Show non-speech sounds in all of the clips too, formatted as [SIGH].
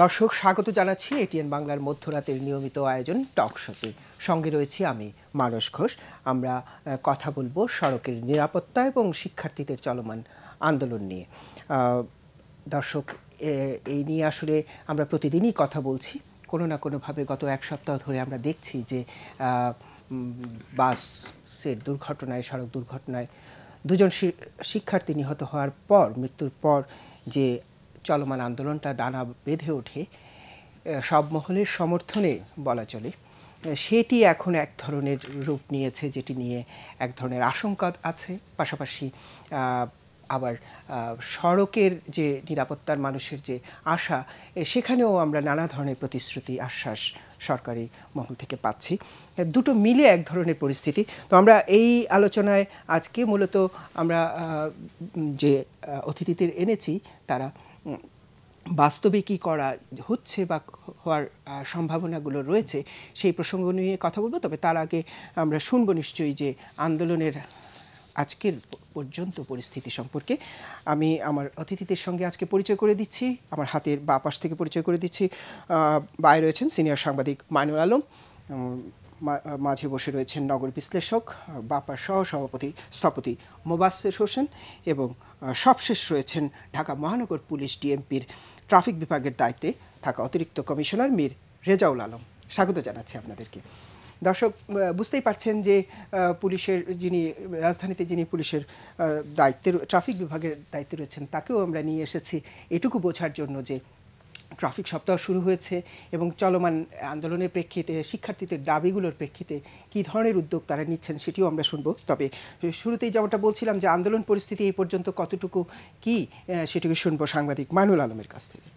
দর্শক, স্বাগত জানাচ্ছি এটিএন বাংলার মধ্যরাতের নিয়মিত আয়োজন টক শোতে। সঙ্গে রয়েছি আমি মানস ঘোষ। আমরা কথা বলব সড়কের নিরাপত্তা এবং শিক্ষার্থীদের চলমান আন্দোলন নিয়ে। দর্শক এই নিয়ে আসলে আমরা প্রতিদিনই কথা বলছি। কোনো না কোনোভাবে গত এক সপ্তাহ ধরে আমরা দেখছি যে বাসের দুর্ঘটনায়, সড়ক দুর্ঘটনায় দুজন শিক্ষার্থী নিহত হওয়ার পর, মৃত্যুর পর যে চলমান আন্দোলনটা দানা বেঁধে ওঠে সব মহলের সমর্থনে বলা চলে। সেটি এখন এক ধরনের রূপ নিয়েছে, যেটি নিয়ে এক ধরনের আশঙ্কা আছে। পাশাপাশি আবার সড়কের যে নিরাপত্তার মানুষের যে আশা সেখানেও আমরা নানা ধরনের প্রতিশ্রুতি, আশ্বাস সরকারি মহল থেকে পাচ্ছি। দুটো মিলে এক ধরনের পরিস্থিতি। তো আমরা এই আলোচনায় আজকে মূলত আমরা যে অতিথিদের এনেছি, তারা বাস্তবে কি করা হচ্ছে বা হওয়ার সম্ভাবনাগুলো রয়েছে, সেই প্রসঙ্গ নিয়ে কথা বলব। তবে তার আগে আমরা শুনব নিশ্চয়ই যে আন্দোলনের আজকের পর্যন্ত পরিস্থিতি সম্পর্কে। আমি আমার অতিথিদের সঙ্গে আজকে পরিচয় করে দিচ্ছি, আমার হাতের বা পাশ থেকে পরিচয় করে দিচ্ছি। বাইরে রয়েছেন সিনিয়র সাংবাদিক মাইনুল আলম। মাঝে বসে রয়েছেন নগর বিশ্লেষক বাপার সহ সভাপতি স্থপতি মোবাসের হোসেন এবং সবশেষ রয়েছেন ঢাকা মহানগর পুলিশ ডিএমপির ট্রাফিক বিভাগের দায়িত্বে থাকা অতিরিক্ত কমিশনার মীর রেজাউল আলম। স্বাগত জানাচ্ছি আপনাদেরকে। দর্শক বুঝতেই পারছেন যে পুলিশের যিনি, রাজধানীতে যিনি পুলিশের দায়িত্বে ট্রাফিক বিভাগের দায়িত্বে রয়েছেন, তাকেও আমরা নিয়ে এসেছি। এটুকু বোঝার জন্য যে ট্রাফিক সপ্তাহ শুরু হয়েছে এবং চলমান আন্দোলনের প্রেক্ষিতে শিক্ষার্থীদের দাবিগুলোর প্রেক্ষিতে কী ধরনের উদ্যোগ তারা নিচ্ছেন সেটিও আমরা শুনব। তবে শুরুতেই যেমনটা বলছিলাম যে আন্দোলন পরিস্থিতি এই পর্যন্ত কতটুকু কি সেটুকু শুনব সাংবাদিক মানুল আলমের কাছ থেকে।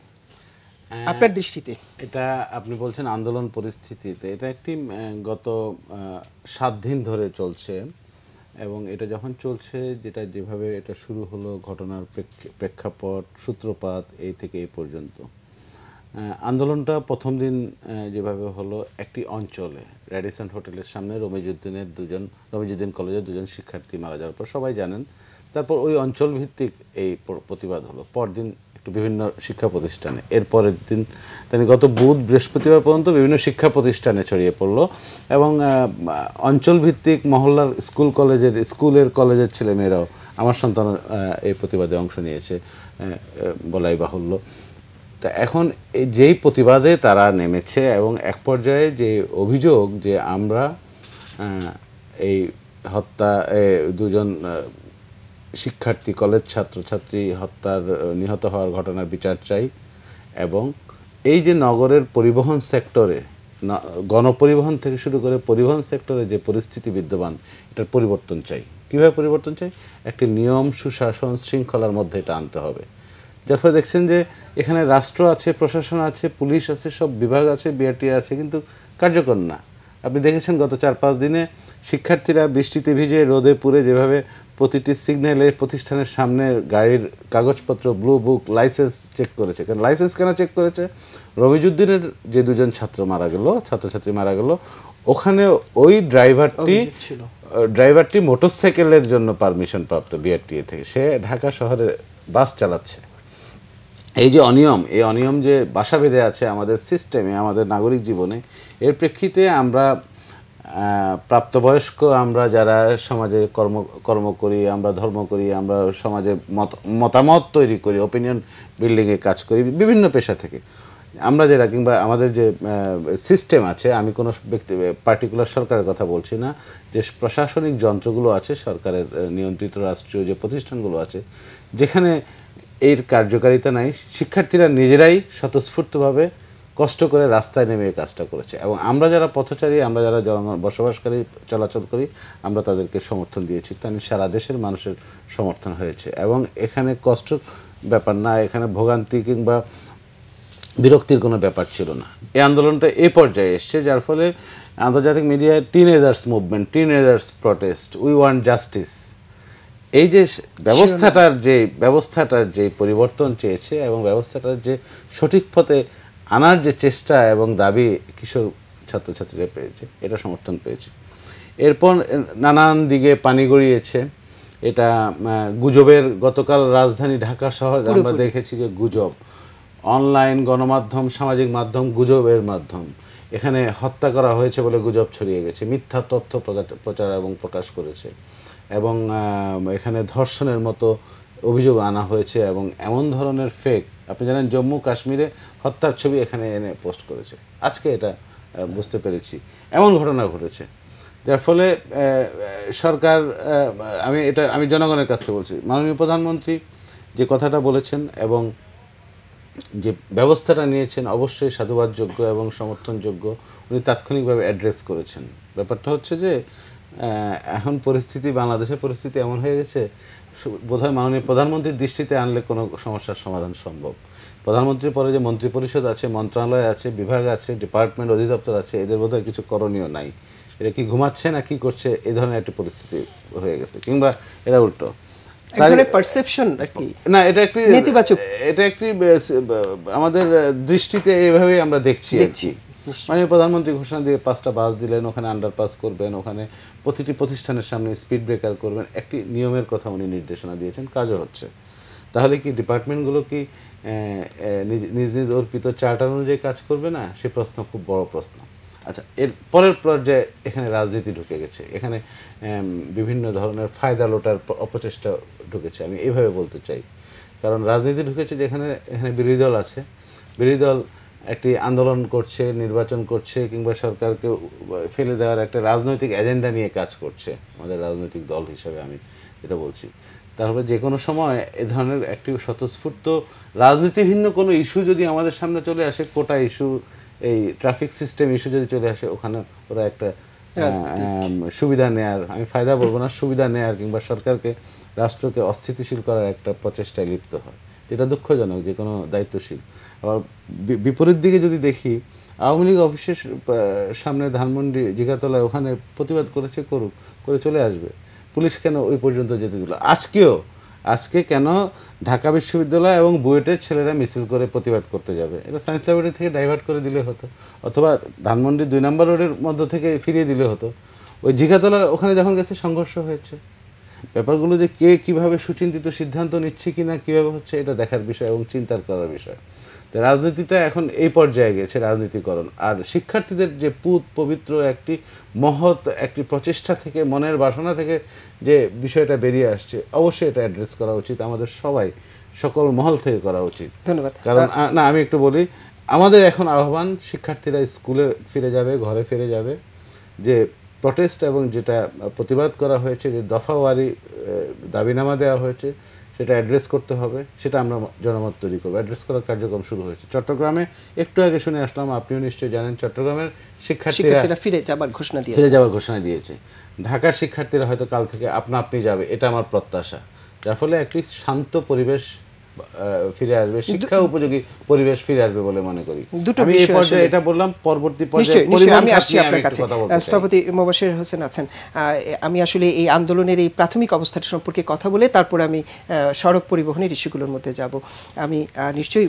আপনার দৃষ্টিতে? এটা আপনি বলছেন আন্দোলন পরিস্থিতিতে। এটা একটি গত সাত দিন ধরে চলছে এবং এটা যখন চলছে যেটা যেভাবে এটা শুরু হলো ঘটনার প্রেক্ষাপট সূত্রপাত এই থেকে এই পর্যন্ত। আন্দোলনটা প্রথম দিন যেভাবে হলো, একটি অঞ্চলে র্যাডিসন হোটেলের সামনে রমিজুদ্দিনের দুজন রমিজুদ্দিন কলেজের দুজন শিক্ষার্থী মারা যাওয়ার পর সবাই জানেন। তারপর ওই অঞ্চল ভিত্তিক এই প্রতিবাদ হলো। পরদিন একটু বিভিন্ন শিক্ষা প্রতিষ্ঠানে, এরপরের দিন তিনি গত বুধ বৃহস্পতিবার পর্যন্ত বিভিন্ন শিক্ষা প্রতিষ্ঠানে ছড়িয়ে পড়ল এবং অঞ্চল ভিত্তিক মহল্লার স্কুল কলেজের, স্কুলের কলেজের ছেলেমেয়েরাও আমার সন্তান এই প্রতিবাদে অংশ নিয়েছে বলাই বাহুল্য। তা এখন যেই প্রতিবাদে তারা নেমেছে এবং এক পর্যায়ে যে অভিযোগ যে আমরা এই হত্যা দুজন শিক্ষার্থী, কলেজ ছাত্রছাত্রী হত্যার, নিহত হওয়ার ঘটনার বিচার চাই এবং এই যে নগরের পরিবহন সেক্টরে গণপরিবহন থেকে শুরু করে পরিবহন সেক্টরে যে পরিস্থিতি বিদ্যমান, এটার পরিবর্তন চাই। কীভাবে পরিবর্তন চাই? একটি নিয়ম, সুশাসন, শৃঙ্খলার মধ্যে এটা আনতে হবে। যার ফলে দেখছেন যে এখানে রাষ্ট্র আছে প্রশাসন আছে পুলিশ আছে সব বিভাগ আছে বিআরটি আছে কিন্তু কার্যকর না। আপনি দেখেছেন গত চার পাঁচ দিনে শিক্ষার্থীরা বৃষ্টিতে ভিজে রোদে পুড়ে যেভাবে প্রতিটি সিগন্যালে প্রতিষ্ঠানের সামনে গাড়ির কাগজপত্র ব্লু বুক লাইসেন্স চেক করেছে। কারণ লাইসেন্স কেন চেক করেছে? রমিজুদ্দিনের যে দুজন ছাত্র মারা গেল ছাত্রছাত্রী মারা গেল ওখানে ওই ড্রাইভারটি। ড্রাইভারটি মোটরসাইকেলের জন্য পারমিশন প্রাপ্ত বিআরটিএ থেকে। সে ঢাকা শহরে বাস চালাচ্ছে। এই যে অনিয়ম, এই অনিয়ম যে বাসা বেঁধে আছে আমাদের সিস্টেমে আমাদের নাগরিক জীবনে, এর প্রেক্ষিতে আমরা প্রাপ্তবয়স্ক আমরা যারা সমাজে কর্ম কর্ম করি, আমরা ধর্ম করি, আমরা সমাজে মত, মতামত তৈরি করি ওপিনিয়ন বিল্ডিংয়ে কাজ করি বিভিন্ন পেশা থেকে, আমরা যেটা কিংবা আমাদের যে সিস্টেম আছে, আমি কোনো ব্যক্তি পার্টিকুলার সরকারের কথা বলছি না, যে প্রশাসনিক যন্ত্রগুলো আছে, সরকারের নিয়ন্ত্রিত রাষ্ট্রীয় যে প্রতিষ্ঠানগুলো আছে, যেখানে এর কার্যকারিতা নাই। শিক্ষার্থীরা নিজেরাই স্বতঃস্ফূর্তভাবে কষ্ট করে রাস্তায় নেমে এই কাজটা করেছে। এবং আমরা যারা পথচারী, আমরা যারা বসবাসকারী চলাচল করি, আমরা তাদেরকে সমর্থন দিয়েছি। তাই সারা দেশের মানুষের সমর্থন হয়েছে। এবং এখানে কষ্ট ব্যাপার না, এখানে ভোগান্তি কিংবা বিরক্তির কোনো ব্যাপার ছিল না। এই আন্দোলনটা এ পর্যায়ে এসছে, যার ফলে আন্তর্জাতিক মিডিয়ায় teenagers movement teenagers protest we want justice এই যে ব্যবস্থাটার যে ব্যবস্থাটার যে পরিবর্তন চেয়েছে এবং ব্যবস্থাটার যে সঠিক পথে আনার যে চেষ্টা এবং দাবি কিশোর ছাত্রছাত্রীরা পেয়েছে এটা সমর্থন পেয়েছে। এরপর নানান দিকে পানি গড়িয়েছে। এটা গুজবের গতকাল রাজধানী ঢাকা শহর আমরা দেখেছি যে গুজব। অনলাইন গণমাধ্যম সামাজিক মাধ্যম গুজবের মাধ্যম। এখানে হত্যা করা হয়েছে বলে গুজব ছড়িয়ে গেছে। মিথ্যা তথ্য প্রচার এবং প্রকাশ করেছে। এবং এখানে ধর্ষণের মতো অভিযোগ আনা হয়েছে এবং এমন ধরনের ফেক আপনি জানেন জম্মু কাশ্মীরে হত্যার ছবি এখানে এনে পোস্ট করেছে। আজকে এটা বুঝতে পেরেছি। এমন ঘটনা ঘটেছে। যার ফলে সরকার আমি এটা, আমি জনগণের কাছ থেকে বলছি, মাননীয় প্রধানমন্ত্রী যে কথাটা বলেছেন এবং যে ব্যবস্থাটা নিয়েছেন অবশ্যই সাধুবাদযোগ্য এবং সমর্থনযোগ্য, উনি তাৎক্ষণিকভাবে অ্যাড্রেস করেছেন। ব্যাপারটা হচ্ছে যে এখন পরিস্থিতি বাংলাদেশের পরিস্থিতি এমন হয়ে গেছে বোধহয় মাননীয় প্রধানমন্ত্রীর দৃষ্টিতে আনলে কোনো সমস্যার সমাধান সম্ভব। প্রধানমন্ত্রীর পরে যে মন্ত্রী পরিষদ আছে মন্ত্রণালয় আছে বিভাগ আছে ডিপার্টমেন্ট অধিদপ্তর আছে এদের বোধহয় কিছু করণীয় নাই। এটা কি ঘুমাচ্ছে না কি করছে এই ধরনের একটা পরিস্থিতি হয়ে গেছে কিংবা এটা উল্টো। পারসেপশন না এটা একটি নেতিবাচক। এটা একটি আমাদের দৃষ্টিতে এইভাবেই আমরা দেখছি দেখছি, মানে প্রধানমন্ত্রী ঘোষণা দিয়ে পাঁচটা বাস দিলেন, ওখানে আন্ডারপাস করবেন, ওখানে প্রতিটি প্রতিষ্ঠানের সামনে স্পিড ব্রেকার করবেন, একটি নিয়মের কথা উনি নির্দেশনা দিয়েছেন, কাজও হচ্ছে। তাহলে কি ডিপার্টমেন্টগুলো কি নিজ নিজ অর্পিত চার্টার অনুযায়ী কাজ করবে না? সে প্রশ্ন খুব বড় প্রশ্ন। আচ্ছা এর পরের পর্যায়ে এখানে রাজনীতি ঢুকে গেছে। এখানে বিভিন্ন ধরনের ফায়দা লোটার অপচেষ্টা ঢুকেছে। আমি এইভাবে বলতে চাই। কারণ রাজনীতি ঢুকেছে যেখানে এখানে বিরোধী দল আছে। বিরোধী দল একটি আন্দোলন করছে নির্বাচন করছে কিংবা সরকারকে ফেলে দেওয়ার একটা রাজনৈতিক এজেন্ডা নিয়ে কাজ করছে আমাদের রাজনৈতিক দল হিসাবে আমি এটা বলছি। তারপরে যে কোনো সময় এ ধরনের একটি স্বতঃস্ফূর্ত রাজনীতি ভিন্ন কোনো ইস্যু যদি আমাদের সামনে চলে আসে কোটা ইস্যু এই ট্রাফিক সিস্টেম ইস্যু যদি চলে আসে ওখানে ওরা একটা সুবিধা নেয়ার আমি ফায়দা বলব না সুবিধা নেয়ার কিংবা সরকারকে রাষ্ট্রকে অস্থিতিশীল করার একটা প্রচেষ্টায় লিপ্ত হয়। যেটা দুঃখজনক যে কোনো দায়িত্বশীল। আবার বিপরীত দিকে যদি দেখি, আওয়ামী লীগ অফিসের সামনে ধানমন্ডি জিগাতলায় ওখানে প্রতিবাদ করেছে, করুক, করে চলে আসবে। পুলিশ কেন ওই পর্যন্ত যেতে দিল? আজকেও, আজকে কেন ঢাকা বিশ্ববিদ্যালয় এবং বুয়েটের ছেলেরা মিছিল করে প্রতিবাদ করতে যাবে? এটা সায়েন্স ল্যাবরেটরি থেকে ডাইভার্ট করে দিলে হতো। অথবা ধানমন্ডি দুই নম্বর রোডের মধ্য থেকে ফিরিয়ে দিলে হতো। ওই জিঘাতলা ওখানে যখন গেছে, সংঘর্ষ হয়েছে। ব্যাপারগুলো যে কে কীভাবে সুচিন্তিত সিদ্ধান্ত নিচ্ছে কি না কীভাবে হচ্ছে, এটা দেখার বিষয় এবং চিন্তার করার বিষয়। রাজনীতিটা এখন এই পর্যায়ে গেছে রাজনীতিকরণ। আর শিক্ষার্থীদের যে পুত পবিত্র একটি মহৎ একটি প্রচেষ্টা থেকে মনের বাসনা থেকে যে বিষয়টা বেরিয়ে আসছে অবশ্যই এটা অ্যাড্রেস করা উচিত। আমাদের সবাই সকল মহল থেকে করা উচিত। ধন্যবাদ। কারণ না আমি একটু বলি আমাদের এখন আহ্বান শিক্ষার্থীরা স্কুলে ফিরে যাবে ঘরে ফিরে যাবে যে প্রটেস্ট এবং যেটা প্রতিবাদ করা হয়েছে যে দফাওয়ারি দাবিনামা দেওয়া হয়েছে সেটা অ্যাড্রেস করতে হবে সেটা আমরা জনমত তৈরি করব। অ্যাড্রেস করার কার্যক্রম শুরু হয়েছে। চট্টগ্রামে একটু আগে শুনে আসলাম আপনিও নিশ্চয়ই জানেন চট্টগ্রামের শিক্ষার্থীরা ফিরে যাবার ঘোষণা দিয়েছে। ফিরে যাওয়ার ঘোষণা দিয়েছে। ঢাকার শিক্ষার্থীরা হয়তো কাল থেকে আপনা আপনি যাবে এটা আমার প্রত্যাশা। যার ফলে একটি শান্ত পরিবেশ ফিরে আসবে শিক্ষা উপযোগী পরিবেশ ফিরে আসবে বলে মনে করি। দুটো আমি বিষয় এটা বললাম পরবর্তী পর্যায়ে আমি আসছি আপনার কাছে। স্থপতি মোবাশের হোসেন আছেন। আমি আসলে এই আন্দোলনের এই প্রাথমিক অবস্থাটা সম্পর্কে কথা বলে তারপর আমি সড়ক পরিবহনের ইস্যুগুলোর মধ্যে যাব। আমি নিশ্চয়ই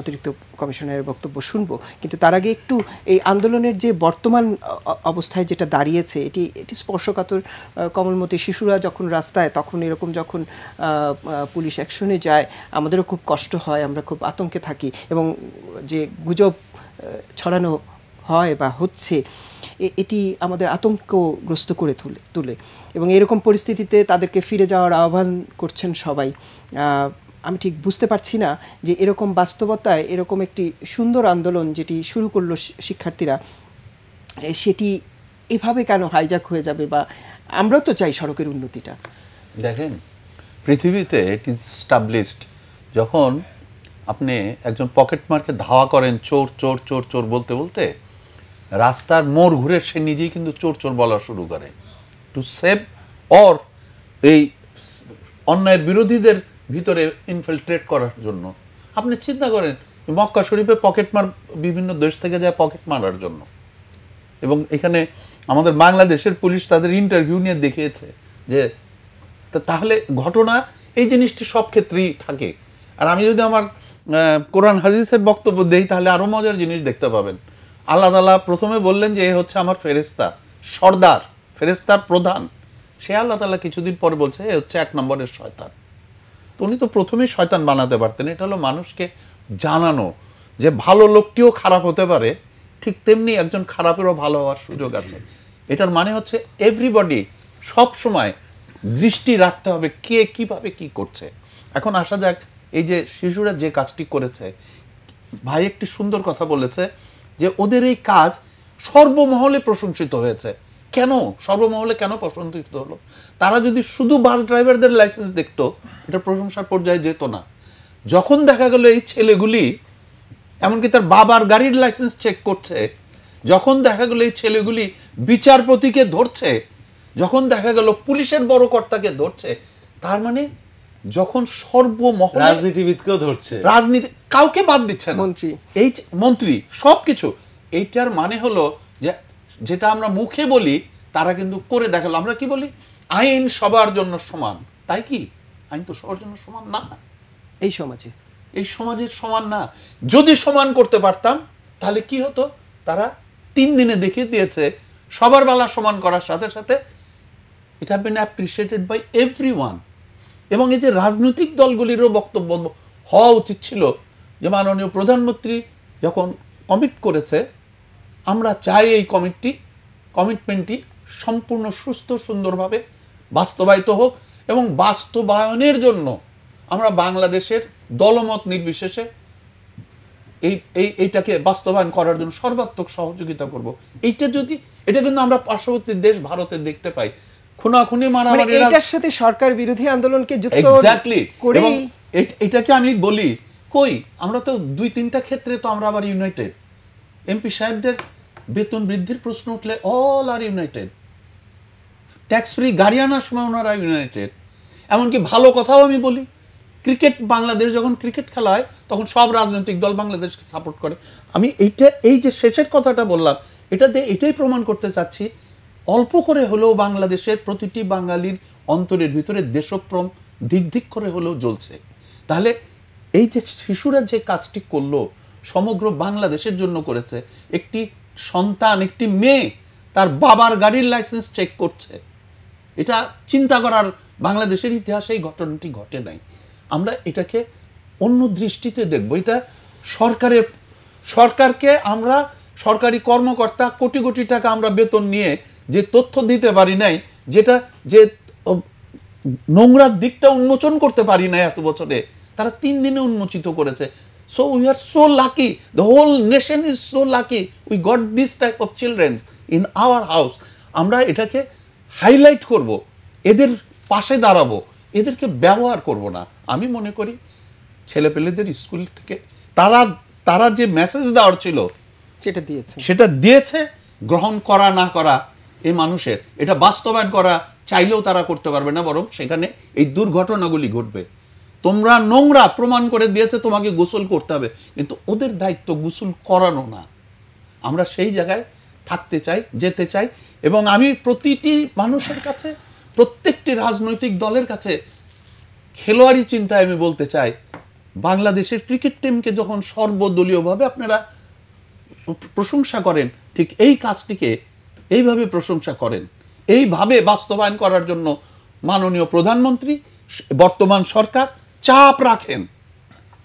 অতিরিক্ত কমিশনারের বক্তব্য শুনব। কিন্তু তার আগে একটু এই আন্দোলনের যে বর্তমান অবস্থায় যেটা দাঁড়িয়েছে এটি এটি স্পর্শকাতর কমলমতি শিশুরা যখন রাস্তায় তখন এরকম যখন পুলিশ অ্যাকশনে যায়, আমাদেরও খুব কষ্ট হয়, আমরা খুব আতঙ্কে থাকি এবং যে গুজব ছড়ানো হয় বা হচ্ছে এটি আমাদের আতঙ্কগ্রস্ত করে তুলে তুলে। এবং এরকম পরিস্থিতিতে তাদেরকে ফিরে যাওয়ার আহ্বান করছেন সবাই। আমি ঠিক বুঝতে পারছি না যে এরকম বাস্তবতায় এরকম একটি সুন্দর আন্দোলন যেটি শুরু করল শিক্ষার্থীরা সেটি এভাবে কেন হাইজাক হয়ে যাবে বা আমরাও তো চাই সড়কের উন্নতিটা। দেখেন পৃথিবীতে ইট ইজ স্টাবলিশড যখন আপনি একজন পকেট মারকে ধাওয়া করেন চোর চোর চোর চোর বলতে বলতে, রাস্তার মোড় ঘুরে সে নিজেই কিন্তু চোর চোর বলা শুরু করে। টু সেভ অর এই অন্যায়ের বিরোধীদের ভিতরে ইনফিল্ট্রেট করার জন্য। আপনি চিন্তা করেন মক্কা শরীফে পকেট মার বিভিন্ন দেশ থেকে যায় পকেট মারার জন্য। এবং এখানে আমাদের বাংলাদেশের পুলিশ তাদের ইন্টারভিউ নিয়ে দেখিয়েছে যে তা তাহলে ঘটনা এই জিনিসটি সব ক্ষেত্রেই থাকে। আর আমি যদি আমার কোরআন হাদিসের বক্তব্য দেই, তাহলে আরও মজার জিনিস দেখতে পাবেন। আল্লাহ তালা প্রথমে বললেন যে, এ হচ্ছে আমার ফেরেস্তা সর্দার ফেরেস্তার প্রধান। সে আল্লাহ তালা কিছুদিন পরে বলছে, এ হচ্ছে এক নম্বরের শয়তান। তো উনি তো প্রথমেই শয়তান বানাতে পারতেন, এটা হলো মানুষকে জানানো যে, ভালো লোকটিও খারাপ হতে পারে, ঠিক তেমনি একজন খারাপেরও ভালো হওয়ার সুযোগ আছে। এটার মানে হচ্ছে এভরিবডি সব সময় দৃষ্টি রাখতে হবে কে কীভাবে কি করছে। এখন আসা যাক, এই যে শিশুরা যে কাজটি করেছে, ভাই একটি সুন্দর কথা বলেছে যে ওদের এই কাজ সর্বমহলে প্রশংসিত হয়েছে। কেন? সর্বমহলে কেন প্রশংসিত হলো? তারা যদি শুধু বাস ড্রাইভারদের লাইসেন্স দেখতো, এটা প্রশংসার পর্যায়ে যেত না। যখন দেখা গেল এই ছেলেগুলি, এমনকি তার বাবার গাড়ির লাইসেন্স চেক করছে, যখন দেখা গেল এই ছেলেগুলি বিচারপতিকে ধরছে যখন দেখা গেল পুলিশের বড় কর্তাকে ধরছে তার মানে যখন সর্বমহলে রাজনীতিবিদকেও ধরছে। রাজনীতি কাউকে বাদ দিচ্ছে না। মন্ত্রী। এই মন্ত্রী সবকিছু। এইটার মানে হলো যে যেটা আমরা মুখে বলি তারা কিন্তু করে দেখাল। আমরা কি বলি? আইন সবার জন্য সমান। তাই কি? আইন তো সবার জন্য সমান না। এই সমাজে। এই সমাজের সমান না। যদি সমান করতে পারতাম তাহলে কি হতো? তারা তিন দিনে দেখিয়ে দিয়েছে সবার বেলা সমান করার সাথে সাথে এটা been appreciated by every one এবং এই যে রাজনৈতিক দলগুলিরও বক্তব্য, হওয়া উচিত ছিল যে মাননীয় প্রধানমন্ত্রী যখন কমিট করেছে, আমরা চাই এই কমিটি কমিটমেন্টটি সম্পূর্ণ সুস্থ, সুন্দরভাবে বাস্তবায়িত হোক এবং বাস্তবায়নের জন্য আমরা বাংলাদেশের দলমত নির্বিশেষে এই এই, এইটাকে বাস্তবায়ন করার জন্য সর্বাত্মক সহযোগিতা করব। এইটা যদি, এটা কিন্তু আমরা পার্শ্ববর্তী দেশ ভারতে দেখতে পাই। খুনাখুনি মানে মারামারি এইটার সাথে সরকার বিরোধী আন্দোলনকে যুক্ত এটাকে আমি বলি কই আমরা তো দুই তিনটা ক্ষেত্রে তো আমরা আবার ইউনাইটেড এমপি সাহেবদের বেতন বৃদ্ধির প্রশ্ন উঠলে all are united tax free গাড়ি আনার সময় ওনারা ইউনাইটেড এমনকি ভালো কথাও আমি বলি ক্রিকেট বাংলাদেশ যখন ক্রিকেট খেলা হয় তখন সব রাজনৈতিক দল বাংলাদেশকে সাপোর্ট করে। আমি এইটা এই যে শেষের কথাটা বললাম এটাতে এটাই প্রমাণ করতে চাচ্ছি অল্প করে হলেও বাংলাদেশের প্রতিটি বাঙালির অন্তরের ভিতরে দেশপ্রম দিক দিক করে হলেও জ্বলছে। তাহলে এই যে শিশুরা যে কাজটি করল, সমগ্র বাংলাদেশের জন্য করেছে, একটি সন্তান, একটি মেয়ে তার বাবার গাড়ির লাইসেন্স চেক করছে। এটা চিন্তা করার বাংলাদেশের ইতিহাসে এই ঘটনাটি ঘটে নাই। আমরা এটাকে অন্য দৃষ্টিতে দেখব। এটা সরকারের, সরকারকে আমরা, সরকারি কর্মকর্তা কোটি কোটি টাকা আমরা বেতন নিয়ে যে তথ্য দিতে পারি নাই যেটা যে নোংরার দিকটা উন্মোচন করতে পারি নাই এত বছরে তারা তিন দিনে উন্মোচিত করেছে। So we are so lucky the whole nation is so lucky we got this type of childrens in our house আমরা এটাকে হাইলাইট করব এদের পাশে দাঁড়াবো এদেরকে ব্যবহার করব না। আমি মনে করি ছেলেপেলেদের স্কুল থেকে তারা তারা যে মেসেজ দেওয়ার ছিল সেটা দিয়েছে। সেটা দিয়েছে গ্রহণ করা না করা এই মানুষের। এটা বাস্তবায়ন করা চাইলেও তারা করতে পারবে না, বরং সেখানে এই দুর্ঘটনাগুলি ঘটবে। তোমরা নোংরা প্রমাণ করে দিয়েছে, তোমাকে গোসল করতে হবে। কিন্তু ওদের দায়িত্ব গোসল করানো না। আমরা সেই জায়গায় থাকতে চাই, যেতে চাই, এবং আমি প্রতিটি মানুষের কাছে, প্রত্যেকটি রাজনৈতিক দলের কাছে খেলোয়াড়ি চিন্তায় আমি বলতে চাই, বাংলাদেশের ক্রিকেট টিমকে যখন সর্বদলীয়ভাবে আপনারা প্রশংসা করেন, ঠিক এই কাজটিকে এইভাবে প্রশংসা করেন। এইভাবে বাস্তবায়ন করার জন্য মাননীয় প্রধানমন্ত্রী, বর্তমান সরকার চাপ রাখেন।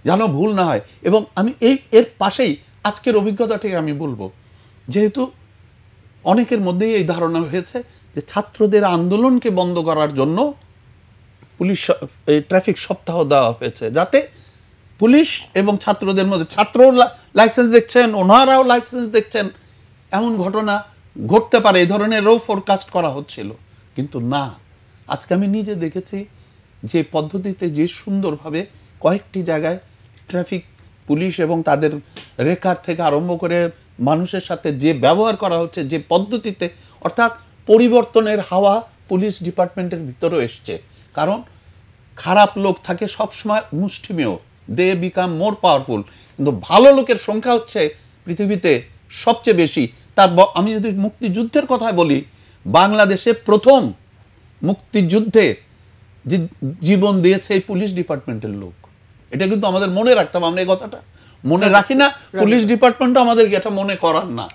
যেন ভুল না হয়। এবং আমি এই, এর পাশেই আজকের অভিজ্ঞতাটাকে আমি বলব। যেহেতু অনেকের মধ্যেই এই ধারণা হয়েছে যে ছাত্রদের আন্দোলনকে বন্ধ করার জন্য পুলিশ এই ট্রাফিক সপ্তাহ দেওয়া হয়েছে। যাতে পুলিশ এবং ছাত্রদের মধ্যে, ছাত্রও লা- লাইসেন্স দেখছেন, ওনারাও লাইসেন্স দেখছেন। এমন ঘটনা ঘটতে পারে এই ধরনেরও ফোরকাস্ট করা হচ্ছিল। কিন্তু না, আজকে আমি নিজে দেখেছি যে পদ্ধতিতে যে সুন্দরভাবে কয়েকটি জায়গায় ট্রাফিক পুলিশ এবং তাদের রেখার থেকে আরম্ভ করে মানুষের সাথে যে ব্যবহার করা হচ্ছে, যে পদ্ধতিতে, অর্থাৎ পরিবর্তনের হাওয়া পুলিশ ডিপার্টমেন্টের ভিতরেও এসছে। কারণ খারাপ লোক থাকে সবসময় মুষ্টিমেয় দে বিকাম মোর পাওয়ারফুল কিন্তু ভালো লোকের সংখ্যা হচ্ছে পৃথিবীতে সবচেয়ে বেশি তার আমি যদি মুক্তিযুদ্ধের কথা বলি বাংলাদেশে প্রথম মুক্তিযুদ্ধে যে জীবন দিয়েছে এই পুলিশ ডিপার্টমেন্টের লোক। এটা কিন্তু আমাদের মনে রাখতাম আমরা এই কথাটা মনে রাখি না পুলিশ ডিপার্টমেন্টও আমাদেরকে এটা মনে করার না।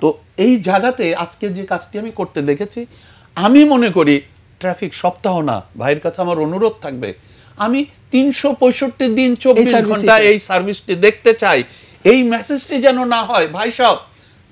তো এই জায়গাতে আজকে যে কাজটি আমি করতে দেখেছি আমি মনে করি ট্রাফিক সপ্তাহ না ভাইয়ের কাছে আমার অনুরোধ থাকবে আমি তিনশো পঁয়ষট্টি দিন চব্বিশ ঘণ্টা এই সার্ভিসটি দেখতে চাই। এই মেসেজটি যেন না হয় ভাই সাহেব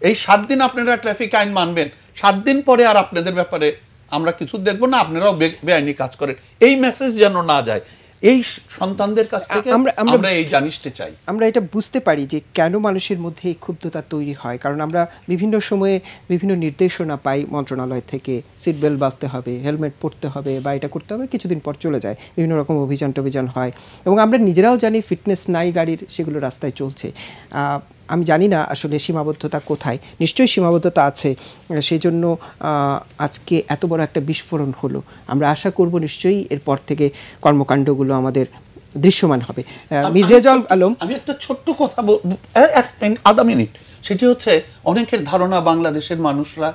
এই সাত দিন আপনারা ট্রাফিক আইন মানবেন। সাত দিন পরে আর আপনাদের ব্যাপারে আমরা কিছু দেখব না আপনারাও বেআইনি কাজ করেন। এই মেসেজ যেন না যায়। এই সন্তানদের কাছ থেকে আমরা- আমরা- এই জানিসটি চাই। আমরা এটা বুঝতে পারি যে কেন মানুষের মধ্যে এই ক্ষুব্ধতা তৈরি হয়। কারণ আমরা বিভিন্ন সময়ে বিভিন্ন নির্দেশনা পাই মন্ত্রণালয় থেকে সিট বেল্ট বাঁধতে হবে হেলমেট পরতে হবে বা এটা করতে হবে কিছুদিন পর চলে যায়। বিভিন্ন রকম অভিযান টভিযান হয়। এবং আমরা নিজেরাও জানি ফিটনেস নাই গাড়ির সেগুলো রাস্তায় চলছে। আমি জানি না আসলে সীমাবদ্ধতা কোথায়। নিশ্চয়ই সীমাবদ্ধতা আছে। সেই জন্য আজকে এত বড় একটা বিস্ফোরণ হলো। আমরা আশা করব নিশ্চয়ই এরপর থেকে কর্মকাণ্ডগুলো আমাদের দৃশ্যমান হবে। আহ, রেজাউল আলম আমি একটা ছোট্ট কথা এক মিনিট, আধা মিনিট। সেটি হচ্ছে অনেকের ধারণা বাংলাদেশের মানুষরা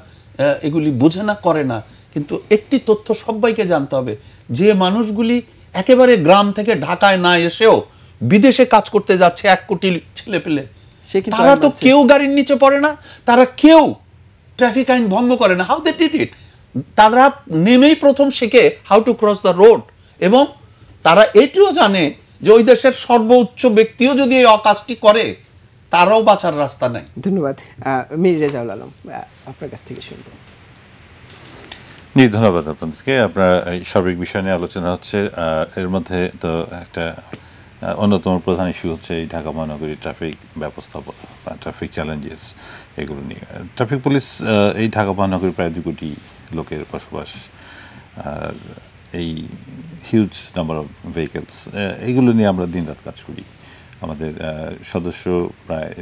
এগুলি বোঝে না করে না। কিন্তু একটি তথ্য সবাইকে জানতে হবে। যে মানুষগুলি একেবারে গ্রাম থেকে ঢাকায় না এসেও বিদেশে কাজ করতে যাচ্ছে এক কোটি ছেলে পেলে তারা তো কেউ গাড়ির নিচে পড়ে না তারা কেউ ট্রাফিক আইন ভঙ্গ করে না। হাউ দে ডিড ইট তারা নেমেই প্রথম শেখে how to cross the road এবং তারা এটিও জানে যে ওই দেশের সর্বোচ্চ ব্যক্তিও যদি এই অকাজটি করে তারাও বাঁচার রাস্তা নেই। ধন্যবাদ। মীর রেজাউল আলম আপনার কাছ থেকে শুনব। জি ধন্যবাদ আপনাদেরকে। আপনার সার্বিক বিষয় নিয়ে আলোচনা হচ্ছে। এর মধ্যে তো একটা অন্যতম প্রধান ইস্যু হচ্ছে এই ঢাকা মহানগরী ট্রাফিক ব্যবস্থাপনা বা ট্রাফিক চ্যালেঞ্জেস এগুলো নিয়ে। ট্রাফিক পুলিশ এই ঢাকা মহানগরী প্রায় দু কোটি লোকের বসবাস আর এই হিউজ নাম্বার অফ ভেহিকেলস এইগুলো নিয়ে আমরা দিনরাত কাজ করি। আমাদের সদস্য প্রায়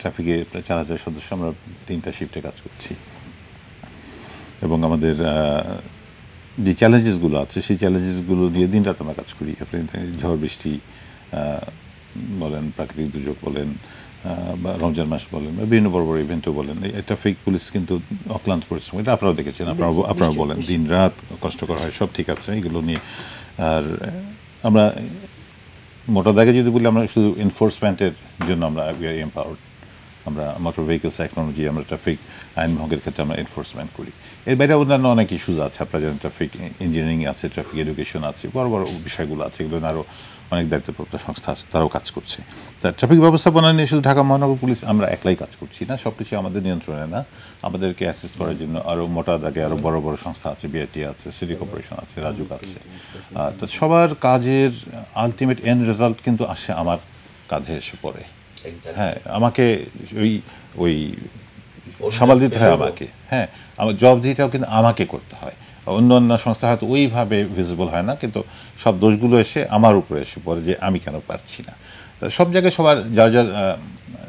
ট্রাফিকে প্রায় চার হাজার সদস্য আমরা তিনটা শিফটে কাজ করছি। এবং আমাদের যে চ্যালেঞ্জেসগুলো আছে, সেই চ্যালেঞ্জেসগুলো নিয়ে দিন রাত আমরা কাজ করি। আপনি ঝড় বৃষ্টি বলেন প্রাকৃতিক দুর্যোগ বলেন বা রমজান মাস বলেন বা বিভিন্ন বড় বড় ইভেন্টও বলেন এই ট্রাফিক পুলিশ কিন্তু অক্লান্ত পরিশ্রম এটা আপনারাও দেখেছেন আপনারা আপনারা বলেন দিন রাত কষ্টকর হয় সব ঠিক আছে এগুলো নিয়ে। আর আমরা মোটা দাগে যদি বলি আমরা শুধু এনফোর্সমেন্টের জন্য আমরা উই আর এম্পাওয়ার্ড আমরা মোটর ভেহিকেলস টেকনোলজি আমরা ট্রাফিক আইন ভঙ্গের ক্ষেত্রে আমরা এনফোর্সমেন্ট করি। এর বাইরে অন্যান্য অনেক ইস্যুজ আছে আপনারা জানেন ট্রাফিক ইঞ্জিনিয়ারিং আছে ট্রাফিক এডুকেশন আছে বড় বড় বিষয়গুলো আছে এগুলো আরও অনেক দায়িত্বপ্রাপ্ত সংস্থা আছে তারাও কাজ করছে। তা ট্রাফিক ব্যবস্থাপনা নিয়ে শুধু ঢাকা মহানগর পুলিশ আমরা একলাই কাজ করছি না সব কিছু আমাদের নিয়ন্ত্রণে না। আমাদেরকে অ্যাসিস্ট করার জন্য আরও মোটা দাগে আরও বড় বড় সংস্থা আছে বিআইটি আছে সিটি কর্পোরেশন আছে রাজুক আছে। তো সবার কাজের আলটিমেট এন্ড রেজাল্ট কিন্তু আসে আমার কাঁধে এসে পড়ে। হ্যাঁ আমাকে ওই ওই সামাল দিতে হয় আমাকে। হ্যাঁ আমার জবাবদিহিটাও কিন্তু আমাকে করতে হয়। অন্য অন্য সংস্থা হয়তো ওইভাবে ভিজিবল হয় না, কিন্তু সব দোষগুলো এসে আমার উপরে এসে পড়ে যে আমি কেন পারছি না। তা সব জায়গায় সবার যার যার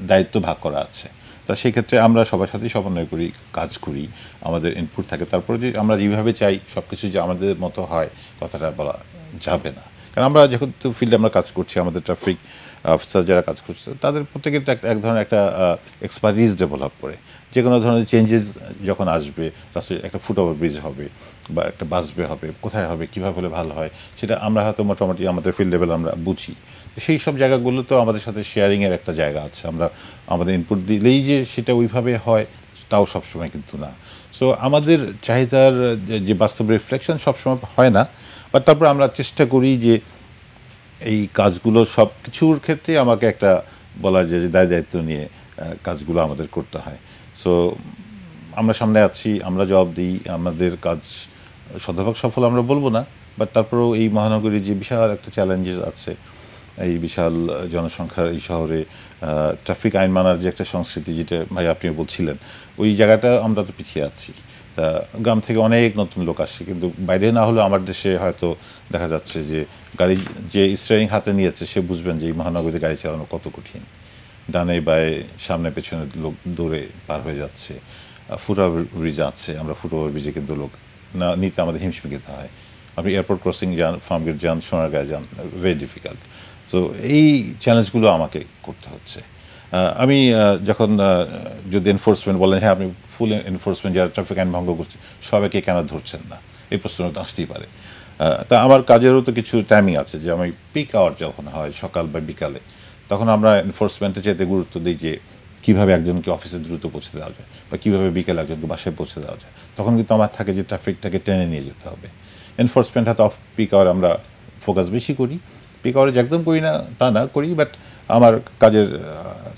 দায়িত্ব ভাগ করা আছে। তা সেক্ষেত্রে আমরা সবার সাথেই সমন্বয় করি, কাজ করি, আমাদের ইনপুট থাকে। তারপরে যে আমরা যেভাবে চাই সব কিছু যে আমাদের মতো হয়, কথাটা বলা যাবে না। কারণ আমরা যখন ফিল্ডে আমরা কাজ করছি, আমাদের ট্রাফিক অফিসার যারা কাজ করছে, তাদের প্রত্যেকের এক ধরনের একটা এক্সপার্টিস ডেভেলপ করে। যে কোনো ধরনের চেঞ্জেস যখন আসবে রাস্তায় একটা ফুট ওভার ব্রিজ হবে। বা একটা বাসবে হবে, কোথায় হবে, কীভাবে হলে ভালো হয়, সেটা আমরা হয়তো মোটামুটি আমাদের ফিল্ড লেভেল আমরা বুঝি। সেই সব জায়গাগুলো তো আমাদের সাথে শেয়ারিংয়ের একটা জায়গা আছে। আমরা আমাদের ইনপুট দিলেই যে সেটা ওইভাবে হয়, তাও সবসময় কিন্তু না। সো আমাদের চাহিদার যে- বাস্তব রিফ্লেকশন সবসময় হয় না বাট তারপর আমরা চেষ্টা করি যে এই কাজগুলো সব কিছুর ক্ষেত্রে আমাকে একটা বলার যে দায় দায়িত্ব নিয়ে কাজগুলো আমাদের করতে হয়। সো আমরা সামনে আছি, আমরা জবাব দিই, আমাদের কাজ শতভাগ সফল আমরা বলব না বাট তারপরেও এই মহানগরীর যে বিশাল একটা চ্যালেঞ্জেস আছে, এই বিশাল জনসংখ্যার এই শহরে ট্রাফিক আইন মানার যে একটা সংস্কৃতি যেটা ভাই আপনি বলছিলেন, ওই জায়গাটা আমরা তো পিছিয়ে আছি। তা গ্রাম থেকে অনেক নতুন লোক আসছে, কিন্তু বাইরে না হলেও আমার দেশে হয়তো দেখা যাচ্ছে যে গাড়ি যে স্টিয়ারিং হাতে নিয়েছে, সে বুঝবেন যে এই মহানগরীতে গাড়ি চালানো কত কঠিন। ডানে বায়ে, সামনে পেছনে লোক দৌড়ে পার হয়ে যাচ্ছে ফুটওভার ব্রিজ আছে, আমরা ফুটওভার ব্রিজে কিন্তু লোক না, নিতে আমাদের হিমশিম খেতে হয়। আপনি এয়ারপোর্ট ক্রসিং যান ফার্মগেট যান, সোনারগাঁয়ে যান ভেরি ডিফিকাল্ট সো এই চ্যালেঞ্জগুলো আমাকে করতে হচ্ছে। আমি যখন যদি এনফোর্সমেন্ট বলেন হ্যাঁ আপনি ফুল এনফোর্সমেন্ট যারা ট্রাফিক আইন ভঙ্গ করছে, সবাইকে কেন ধরছেন না? এই প্রশ্ন আসতেই পারে। তা আমার কাজেরও তো কিছু টাইমিং আছে, যে আমি পিক আওয়ার যখন হয়, সকাল বা বিকালে, তখন আমরা এনফোর্সমেন্টে যেতে গুরুত্ব দিই যে কীভাবে একজনকে অফিসে দ্রুত পৌঁছে দেওয়া যায় বা কীভাবে বিকেলে একজনকে বাসায় পৌঁছে দেওয়া যায়, তখন কিন্তু আমার থাকে যে ট্রাফিকটাকে টেনে নিয়ে যেতে হবে। এনফোর্সমেন্ট হাতে অফ পিক আওয়ার আমরা ফোকাস বেশি করি। পিক আওয়ারেজ একদম করি না, তা না করি বাট আমার কাজের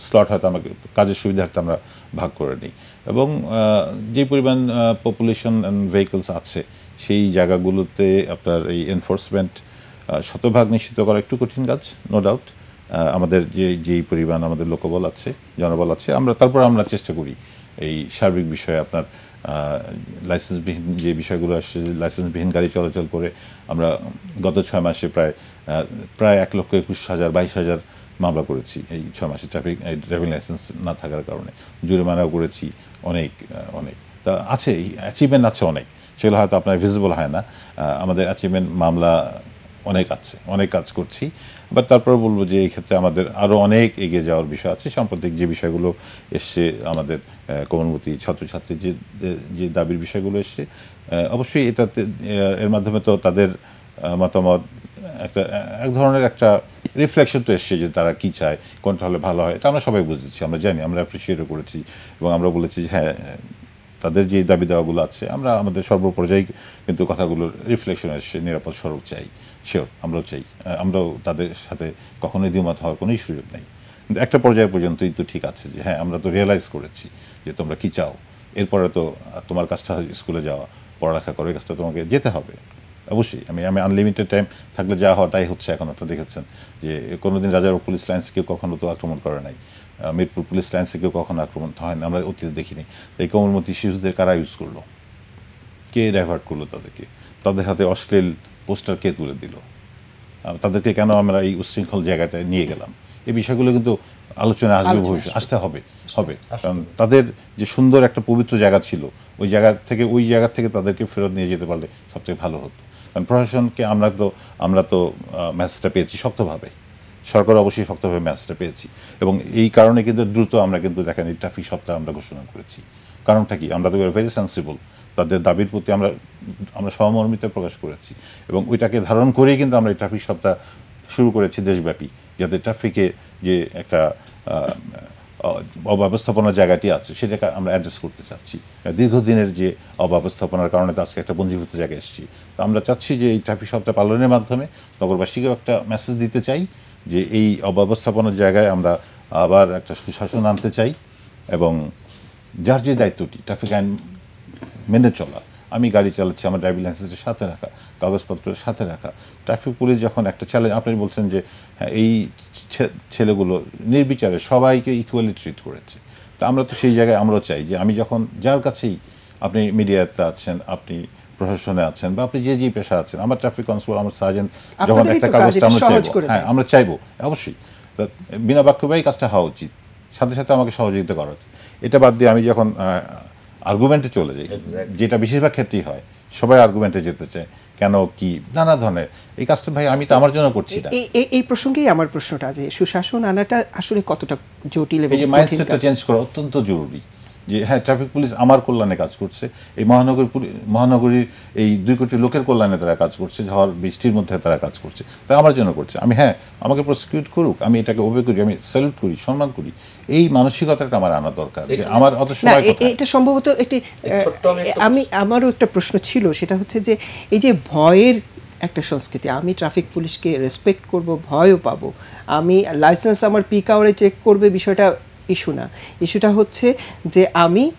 স্লট হয়তো আমাকে, কাজের সুবিধার্থে আমরা ভাগ করে নিই। এবং যে পরিমাণ পপুলেশন অ্যান্ড ভেহিকলস আছে, সেই জায়গাগুলোতে আপনার এই এনফোর্সমেন্ট শতভাগ নিশ্চিত করা একটু কঠিন কাজ নো ডাউট আমাদের যে, যেই পরিমাণ আমাদের লোকবল আছে, জনবল আছে, আমরা, তারপর আমরা চেষ্টা করি এই সার্বিক বিষয়ে আপনার লাইসেন্সবিহীন যে বিষয়গুলো আসছে লাইসেন্সবিহীন গাড়ি চলাচল করে আমরা গত ছয় মাসে প্রায় প্রায় এক লক্ষ একুশ হাজার, বাইশ হাজার মামলা করেছি এই ছয় মাসে ট্রাফিক ড্রাইভিং লাইসেন্স না থাকার কারণে। জরিমানাও করেছি অনেক অনেক। তা আছে অ্যাচিভমেন্ট আছে অনেক। সেগুলো হয়তো আপনার ভিজিবল হয় না। আমাদের অ্যাচিভমেন্ট মামলা অনেক আছে, অনেক কাজ করছি। বাট তারপরে বলব যে এই ক্ষেত্রে আমাদের আরও অনেক এগিয়ে যাওয়ার বিষয় আছে। সাম্প্রতিক যে বিষয়গুলো এসছে আমাদের কোমলমতি ছাত্রছাত্রীর যে, যে- দাবির বিষয়গুলো এসছে অবশ্যই এটাতে এর মাধ্যমে তো তাদের মতামত, একটা, এক ধরনের একটা রিফ্লেকশন তো এসছে যে তারা কি চায়, কোনটা হলে ভালো হয়, এটা আমরা সবাই বুঝেছি, আমরা জানি, আমরা অ্যাপ্রিসিয়েটও করেছি এবং আমরা বলেছি যে হ্যাঁ তাদের যে দাবি দেওয়াগুলো আছে, আমরা আমাদের সর্বপর্যায়ে কিন্তু কথাগুলোর রিফ্লেকশন এসে নিরাপদ সড়ক চাই। শিওর, আমরাও চাই। আমরাও তাদের সাথে কখনোই দ্বিমত হওয়ার কোনোই সুযোগ নেই। কিন্তু একটা পর্যায় পর্যন্তই তো ঠিক আছে যে হ্যাঁ আমরা তো রিয়েলাইজ করেছি যে তোমরা কি চাও। এরপরে তো তোমার কাজটা স্কুলে যাওয়া, পড়ালেখা করে কাজটা তোমাকে যেতে হবে। অবশ্যই, আমি আমি আনলিমিটেড টাইম থাকলে যা হওয়া তাই হচ্ছে। এখন আপনারা দেখেছেন যে কোনো দিন রাজার পুলিশ লাইন্স কেউ কখনো তো আক্রমণ করে নাই। মিরপুর পুলিশ লাইন্সে কেউ কখনো আক্রমণ হয় না, আমরা অতীতে দেখিনি। এই কোমলমতি শিশুদের কারা ইউজ করল? কে ডাইভার্ট করল তাদেরকে? তাদের হাতে অশ্লীল পোস্টার কে তুলে দিল। তাদেরকে কেন আমরা এই উচ্ছৃঙ্খল জায়গাটায় নিয়ে গেলাম? এই বিষয়গুলো কিন্তু আলোচনা আসবে আলোচনায় ভবিষ্যৎ আসতে হবে হবে। কারণ তাদের যে সুন্দর একটা পবিত্র জায়গা ছিল ওই জায়গা থেকে ওই জায়গা থেকে তাদেরকে ফেরত নিয়ে যেতে পারলে সবথেকে ভালো হতো। কারণ প্রশাসনকে আমরা তো আমরা তো ম্যাচটা পেয়েছি শক্তভাবে। সরকার অবশ্যই শক্তভাবে ম্যাচটা পেয়েছি। এবং এই কারণে কিন্তু দ্রুত আমরা কিন্তু দেখেন এই ট্রাফিক সপ্তাহ আমরা ঘোষণা করেছি। কারণটা কি? আমরা তো ভেরি সেন্সিবল তাদের দাবির প্রতি আমরা আমরা সহমর্মিতা প্রকাশ করেছি। এবং ওইটাকে ধারণ করেই কিন্তু আমরা এই ট্রাফিক সপ্তাহ শুরু করেছি দেশব্যাপী, যাতে ট্রাফিকে যে একটা অব্যবস্থাপনার জায়গাটি আছে, সেটাকে আমরা অ্যাড্রেস করতে চাচ্ছি। দীর্ঘদিনের যে অব্যবস্থাপনার কারণে তো আজকে একটা পঞ্জীভূত জায়গায় এসেছি। তো আমরা চাচ্ছি যে এই ট্রাফিক সপ্তাহ পালনের মাধ্যমে নগরবাসীকেও একটা মেসেজ দিতে চাই যে এই অব্যবস্থাপনার জায়গায় আমরা আবার একটা সুশাসন আনতে চাই এবং যার যে দায়িত্বটি, ট্রাফিক আইন মেনে চলা। আমি গাড়ি চালাচ্ছি আমার ড্রাইভিং লাইসেন্সের সাথে রাখা কাগজপত্রের সাথে রাখা। ট্রাফিক পুলিশ যখন একটা চ্যালেঞ্জ আপনি বলছেন যে হ্যাঁ, এই ছেলেগুলো নির্বিচারে সবাইকে ইকুয়ালি ট্রিট করেছে। তা আমরা তো সেই জায়গায় আমরাও চাই যে আমি যখন যার কাছেই আপনি মিডিয়াতে আছেন আপনি প্রশাসনে আছেন বা আপনি যে যে পেশা আছেন আমার ট্রাফিক কনস্টেবল আমার সার্জেন্ট যখন একটা কাগজটা আমরা চাইব। হ্যাঁ আমরা চাইব অবশ্যই। বিনা বাক্যবাই কাজটা হওয়া উচিত। সাথে সাথে আমাকে সহযোগিতা করা উচিত। এটা বাদ দিয়ে আমি যখন আর্গুমেন্টে চলে যাই যেটা বেশিরভাগ ক্ষেত্রেই হয়। সবাই আর্গুমেন্টে যেতে চায় কেন কি নানা ধরনের। এই কাজটা ভাই আমি তো আমার জন্য করছি না। এই প্রসঙ্গেই আমার প্রশ্নটা যে সুশাসন আনাটা আসলে কতটা জটিল এবং এই যে মাইন্ডসেটটা চেঞ্জ করা অত্যন্ত জরুরি। যে হ্যাঁ ট্রাফিক পুলিশ আমার কল্যাণে কাজ করছে। এই মহানগর মহানগরীর এই দুই কোটি লোকের কল্যাণে তারা কাজ করছে ঝড় বৃষ্টির মধ্যে তারা কাজ করছে। তারা আমার জন্য করছে। আমি হ্যাঁ আমাকে প্রসিকিউট করুক আমি এটাকে ওবে করি আমি স্যালুট করি সম্মান করি। এই মানসিকতাটা আমার আনা দরকার যে আমার অত সময় এটা সম্ভবত একটি আমি আমি আমারও একটা প্রশ্ন ছিল সেটা হচ্ছে যে এই যে ভয়ের একটা সংস্কৃতি আমি ট্রাফিক পুলিশকে রেসপেক্ট করব ভয়ও পাবো। আমি লাইসেন্স আমার পিক আওয়ারে চেক করবে বিষয়টা ইস্যু না। ইস্যুটা হচ্ছে যে আমি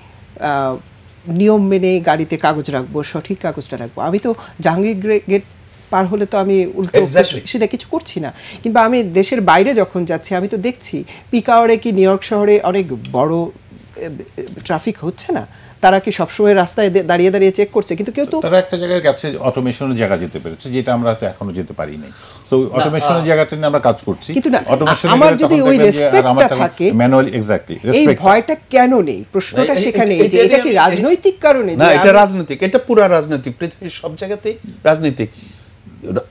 নিয়ম মেনে গাড়িতে কাগজ রাখব সঠিক কাগজটা রাখব। আমি তো জাহাঙ্গীর গ্রে- গেট পার হলে তো আমি উল্টো সেটা কিছু করছি না। কিংবা আমি দেশের বাইরে যখন যাচ্ছি আমি তো দেখছি পিকাওয়ারে কি নিউ ইয়র্ক শহরে অনেক বড় ট্রাফিক হচ্ছে না? তারা কি সবসময় রাস্তায় দাঁড়িয়ে দাঁড়িয়ে চেক করছে? কিন্তু কেউ তো তারা একটা জায়গায় গেছে অটোমেশনের জায়গা যেতে পেরেছে যেটা আমরা হয়তো এখনও যেতে পারি নাই তো অটোমেশনের জায়গাটা নিয়ে আমরা কাজ করছি। কিন্তু না, আমার যদি ওই তেমন- থাকে, manually, exactly, এই ভয়টা কেন নেই? প্রশ্নটা সেখানে এই- যে এটা এটা কি রাজনৈতিক কারণে না এটা রাজনৈতিক এটা পুরো রাজনৈতিক পৃথিবীর সব জায়গাতেই রাজনৈতিক।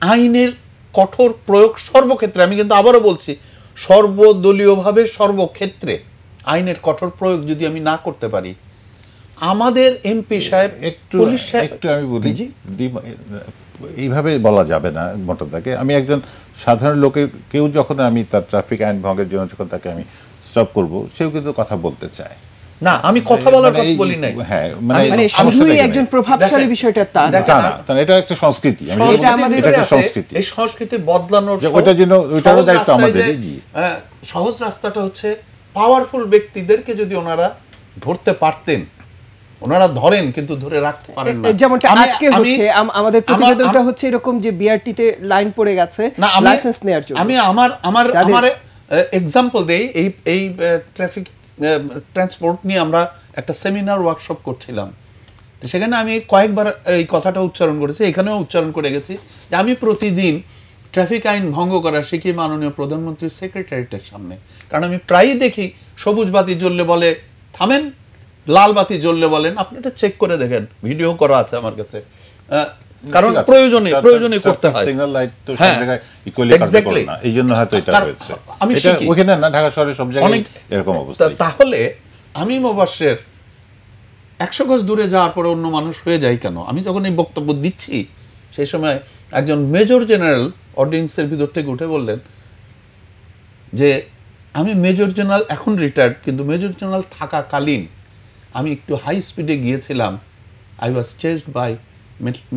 আইনের কঠোর প্রয়োগ সর্বক্ষেত্রে আমি কিন্তু আবারও বলছি সর্বদলীয়ভাবে সর্বক্ষেত্রে আইনের কঠোর প্রয়োগ যদি আমি না করতে পারি আমাদের এমপি সাহেব একটু পুলিশ সাহেব একটু আমি বলি এইভাবে বলা যাবে না মোটরদাকে আমি একজন সাধারণ লোকের কেউ যখন আমি তার ট্রাফিক আইন ভঙ্গের জন্য যখন তাকে আমি স্টপ করব সেও কিন্তু কথা বলতে চায়। না আমি কথা বলার মানে কথা বলি নাই। হ্যাঁ মানে আমি- মানে শুধুই একজন প্রভাবশালী বিষয়টা তা না। এটা একটা সংস্কৃতি। এটা আমাদের- এটা একটা সংস্কৃতি। এই সংস্কৃতি বদলানোর যে ওটার জন্য- ওটারও দায়িত্ব যে, জি। সহজ রাস্তাটা হচ্ছে পাওয়ারফুল ব্যক্তিদেরকে যদি ওনারা ধরতে পারতেন ওনারা ধরেন কিন্তু ধরে রাখতে পারেন না। যেমনটা আজকে হচ্ছে আমাদের প্রতিবেদনটা হচ্ছে এরকম যে বিআরটিতে লাইন পড়ে গেছে লাইসেন্স নেওয়ার জন্য। আমি আমার আমার আমার এক্সাম্পল দেই এই এই ট্রাফিক ট্রান্সপোর্ট নিয়ে আমরা একটা সেমিনার ওয়ার্কশপ করছিলাম। তো সেখানে আমি কয়েকবার এই কথাটা উচ্চারণ করেছি এখানেও উচ্চারণ করে গেছি যে আমি প্রতিদিন ট্রাফিক আইন ভঙ্গ করা শিখি মাননীয় প্রধানমন্ত্রীর সেক্রেটারিয়েটের সামনে। কারণ আমি প্রায়ই দেখি সবুজ বাতি জ্বললে বলে থামেন লাল বাতি জ্বললে বলেন আপনি এটা চেক করে দেখেন ভিডিও করা আছে আমার কাছে কারণ। প্রয়োজনে প্রয়োজনে করতে হয় signal light তো সব হ্যাঁ, জায়গায় equally কার্যকর. না। এই জন্য হয়তো এটা হয়েছে। আমি এটা শিখি। ওখানে না ঢাকা শহরে সব জায়গায় এরকম অবস্থা তাহলে আমি মোবাসের একশো গজ দূরে যাওয়ার পরে অন্য মানুষ হয়ে যায় কেন আমি যখন এই বক্তব্য দিচ্ছি সেই সময় একজন মেজর জেনারেল অডিয়েন্সের ভিতর থেকে উঠে বললেন যে আমি মেজর জেনারেল এখন রিটায়ার্ড কিন্তু মেজর জেনারেল থাকাকালীন আমি একটু হাই স্পিডে গিয়েছিলাম। I was chased by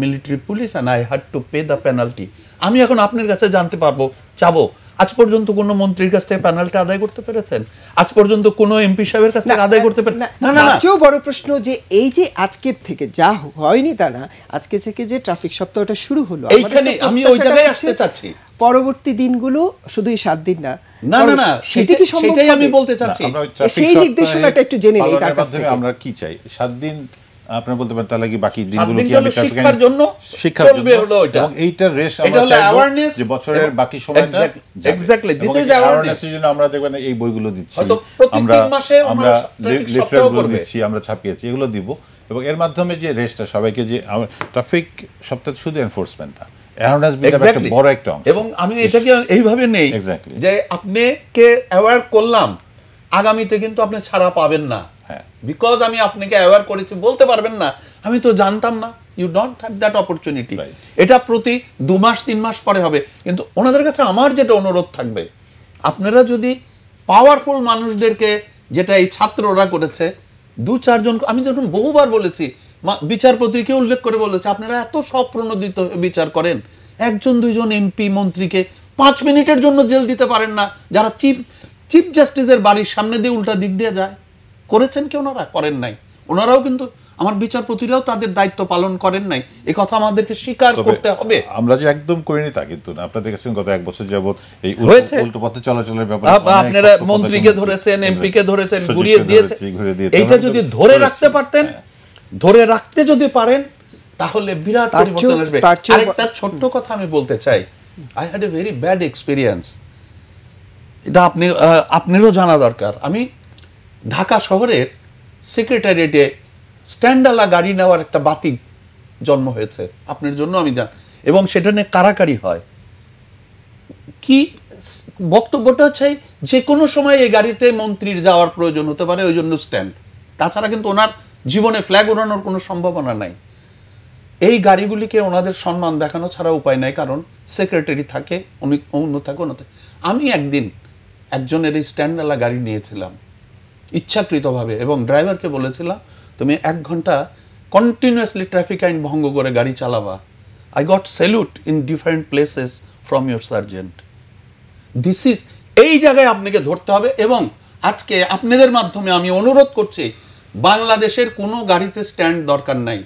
military police and I had to pay the penalty আমি এখন আপনার কাছে জানতে পারব চাবো আজ পর্যন্ত কোনো মন্ত্রীর কাছ থেকে পেনাল্টি আদায় করতে পেরেছেন? আজ পর্যন্ত কোনো এমপি সাহেবের কাছ থেকে আদায় করতে পেরেছেন না না চেয়েও বড় প্রশ্ন যে এই যে আজকের থেকে যা হয়নি তা না আজকে থেকে যে ট্রাফিক সপ্তাহটা শুরু হলো এইখানে আমি ওই জায়গায় আসতে চাচ্ছি। পরবর্তী দিনগুলো শুধুই সাত দিন না। না না না সেটা কি সম্ভব সেটাই আমি বলতে চাচ্ছি। সেই নির্দেশনাটা একটু জেনে নেই তার কাছ থেকে। আমরা কি চাই? সাত দিন আপনারা বলতে পারেন তাহলে কি বাকি দিনগুলো কি আমি শিক্ষার জন্য, শিক্ষার চলবে জন্য হলো ওইটা। এবং এইটার রেশ এটা হলো awareness যে বছরের বাকি সময়টা is এই awareness. awareness এর জন্য আমরা দেখবেন এই বইগুলো দিচ্ছি। আমরা মাসে আমরা সপ্তাহ দিচ্ছি আমরা ছাপিয়েছি এগুলো দিব। এবং এর মাধ্যমে যে রেসটা সবাইকে যে ট্রাফিক সপ্তাহ শুধু এনফোর্সমেন্ট না অ্যাওয়ারনেস বিল একটা বড় একটা অংশ। এবং আমি এটাকে এইভাবে নেই যে আপনাকে অ্যাওয়ার করলাম আগামীতে কিন্তু আপনি ছাড়া পাবেন না। হ্যাঁ। বিকজ আমি আপনাকে অ্যাওয়ার করেছি বলতে পারবেন না। আমি তো জানতাম না। You don't have that opportunity. এটা প্রতি দু মাস তিন মাস পরে হবে। কিন্তু ওনাদের কাছে আমার যেটা অনুরোধ থাকবে আপনারা যদি পাওয়ারফুল মানুষদেরকে যেটা এই ছাত্ররা করেছে দু চারজন আমি যখন বহুবার বলেছি বিচারপতিকে উল্লেখ করে বলেছে আপনারা এত স্বপ্রণোদিত বিচার করেন একজন দুইজন এমপি মন্ত্রীকে পাঁচ মিনিটের জন্য জেল দিতে পারেন না যারা চিফ চিফ জাস্টিসের বাড়ির সামনে দিয়ে উল্টা দিক দিয়ে যায়। করেছেন কি ওনারা? করেন নাই। ওনারাও কিন্তু আমার বিচারপতিরাও তাদের দায়িত্ব পালন করেন নাই। এই কথা আমাদেরকে স্বীকার করতে হবে। আমরা যে একদম করিনি তা কিন্তু না। আপনারা দেখেছেন গত এক বছর যাবত এই উল্টো- পথে চলাচলের ব্যাপারে আপনারা মন্ত্রীকে ধরেছেন এমপি কে ধরেছেন ঘুরিয়ে দিয়েছে। ধরেছি, ঘুরিয়ে দিয়েছে। এইটা যদি ধরে রাখতে পারতেন ধরে রাখতে যদি পারেন তাহলে বিরাট পরিবর্তন আসবে। আরেকটা ছোট্ট কথা আমি বলতে চাই। I had a very bad experience এটা আপনি আপনারও জানা দরকার। আমি ঢাকা শহরের সেক্রেটারিয়েটে স্ট্যান্ডালা গাড়ি নেওয়ার একটা বাতিক জন্ম হয়েছে। আপনার জন্য আমি জান এবং সেটা নিয়ে কারাকারি হয়। কি বক্তব্যটা হচ্ছে যে কোনো সময় এই গাড়িতে মন্ত্রীর যাওয়ার প্রয়োজন হতে পারে ওই জন্য স্ট্যান্ড তাছাড়া কিন্তু ওনার জীবনে ফ্ল্যাগ ওড়ানোর কোনো সম্ভাবনা নাই। এই গাড়িগুলিকে ওনাদের সম্মান দেখানো ছাড়া উপায় নাই, কারণ সেক্রেটারি থাকে, উনি অন্য থাকে অন্য থাকে। আমি একদিন একজনের এই স্ট্যান্ডওয়ালা গাড়ি নিয়েছিলাম, ইচ্ছাকৃতভাবে, এবং ড্রাইভারকে বলেছিলাম, তুমি এক ঘণ্টা কন্টিনিউয়াসলি ট্রাফিক আইন ভঙ্গ করে গাড়ি চালাবা। I got salute in different places from your sergeant this is এই জায়গায় আপনাকে ধরতে হবে, এবং আজকে আপনাদের মাধ্যমে আমি অনুরোধ করছি বাংলাদেশের কোনো গাড়িতে স্ট্যান্ড দরকার নাই।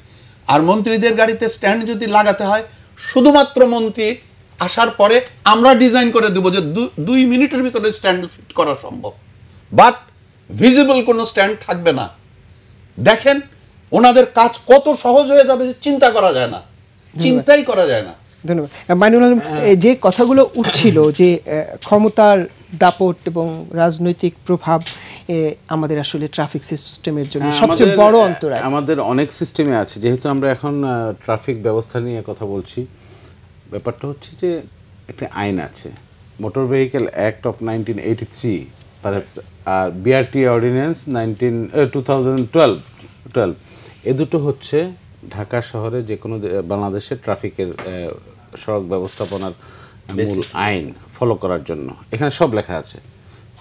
আর মন্ত্রীদের গাড়িতে স্ট্যান্ড যদি লাগাতে হয় শুধুমাত্র মন্ত্রী আসার পরে আমরা ডিজাইন করে দেবো যে দুই মিনিটের ভিতরে স্ট্যান্ড ফিট করা সম্ভব। বাট ভিজিবল কোনো স্ট্যান্ড থাকবে না। দেখেন ওনাদের কাজ কত সহজ হয়ে যাবে যে চিন্তা করা যায় না। চিন্তাই করা যায় না। ধন্যবাদ। মাইনুল আলম যে কথাগুলো উঠছিল যে আহ, ক্ষমতার দাপট এবং রাজনৈতিক প্রভাব আমাদের আসলে ট্রাফিক সিস্টেমের জন্য হ্যাঁ, সবচেয়ে বড় অন্তরায়। আমাদের অনেক সিস্টেমে আছে। যেহেতু আমরা এখন ট্রাফিক ব্যবস্থা নিয়ে কথা বলছি ব্যাপারটা হচ্ছে যে একটা আইন আছে। Motor vehicle act of nineteen eighty three R BRT ordinance nineteen two thousand twelve twelve A দুটো হচ্ছে ঢাকা শহরে যে কোনো দে- বাংলাদেশের ট্রাফিকের সড়ক ব্যবস্থাপনার মূল আইন ফলো করার জন্য। এখানে সব লেখা আছে।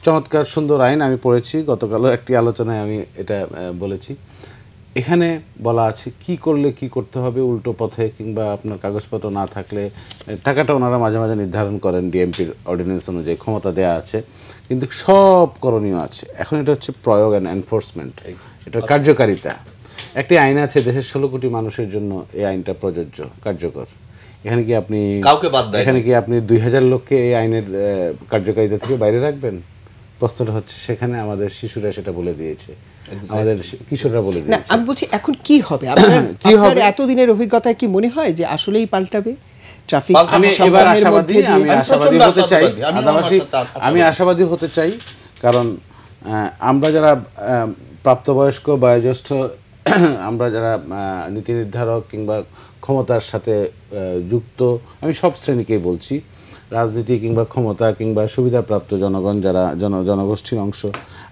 চমৎকার সুন্দর আইন আমি পড়েছি গতকালও একটি আলোচনায় আমি এটা বলেছি। এখানে বলা আছে কি করলে কি করতে হবে উল্টো পথে কিংবা আপনার কাগজপত্র না থাকলে টাকাটা ওনারা মাঝে মাঝে নির্ধারণ করেন ডিএমপির অর্ডিন্যান্স অনুযায়ী ক্ষমতা দেওয়া আছে। কিন্তু সব করণীয় আছে। এখন এটা হচ্ছে প্রয়োগ অ্যান্ড এনফোর্সমেন্ট এটার কার্যকারিতা। একটি আইন আছে দেশের ষোলো কোটি মানুষের জন্য এই আইনটা প্রযোজ্য কার্যকর। এখানে কি আপনি কাউকে বাদ দেয় এখানে কি আপনি দুই হাজার লোককে এই আইনের কার্যকারিতা থেকে বাইরে রাখবেন? প্রশ্নটা হচ্ছে সেখানে আমাদের শিশুরা সেটা বলে দিয়েছে। আমাদের কিশোররা বলে দিয়েছে। আমি বলছি এখন কি হবে? [COUGHS] কি হবে? এতদিনের অভিজ্ঞতায় কি মনে হয় যে আসলেই পাল্টাবে? ট্রাফিক আমি এবার আশাবাদী আমি আমি আশাবাদী হতে চাই। আমি আশাবাদী হতে চাই কারণ আহ, আমরা যারা আহ, প্রাপ্তবয়স্ক বয়োজ্যেষ্ঠ [COUGHS] আমরা যারা আহ, নীতি নির্ধারক কিংবা ক্ষমতার সাথে আহ, যুক্ত আমি সব শ্রেণীকেই বলছি। রাজনীতি কিংবা ক্ষমতা কিংবা সুবিধাপ্রাপ্ত জনগণ যারা জন জনগোষ্ঠীর অংশ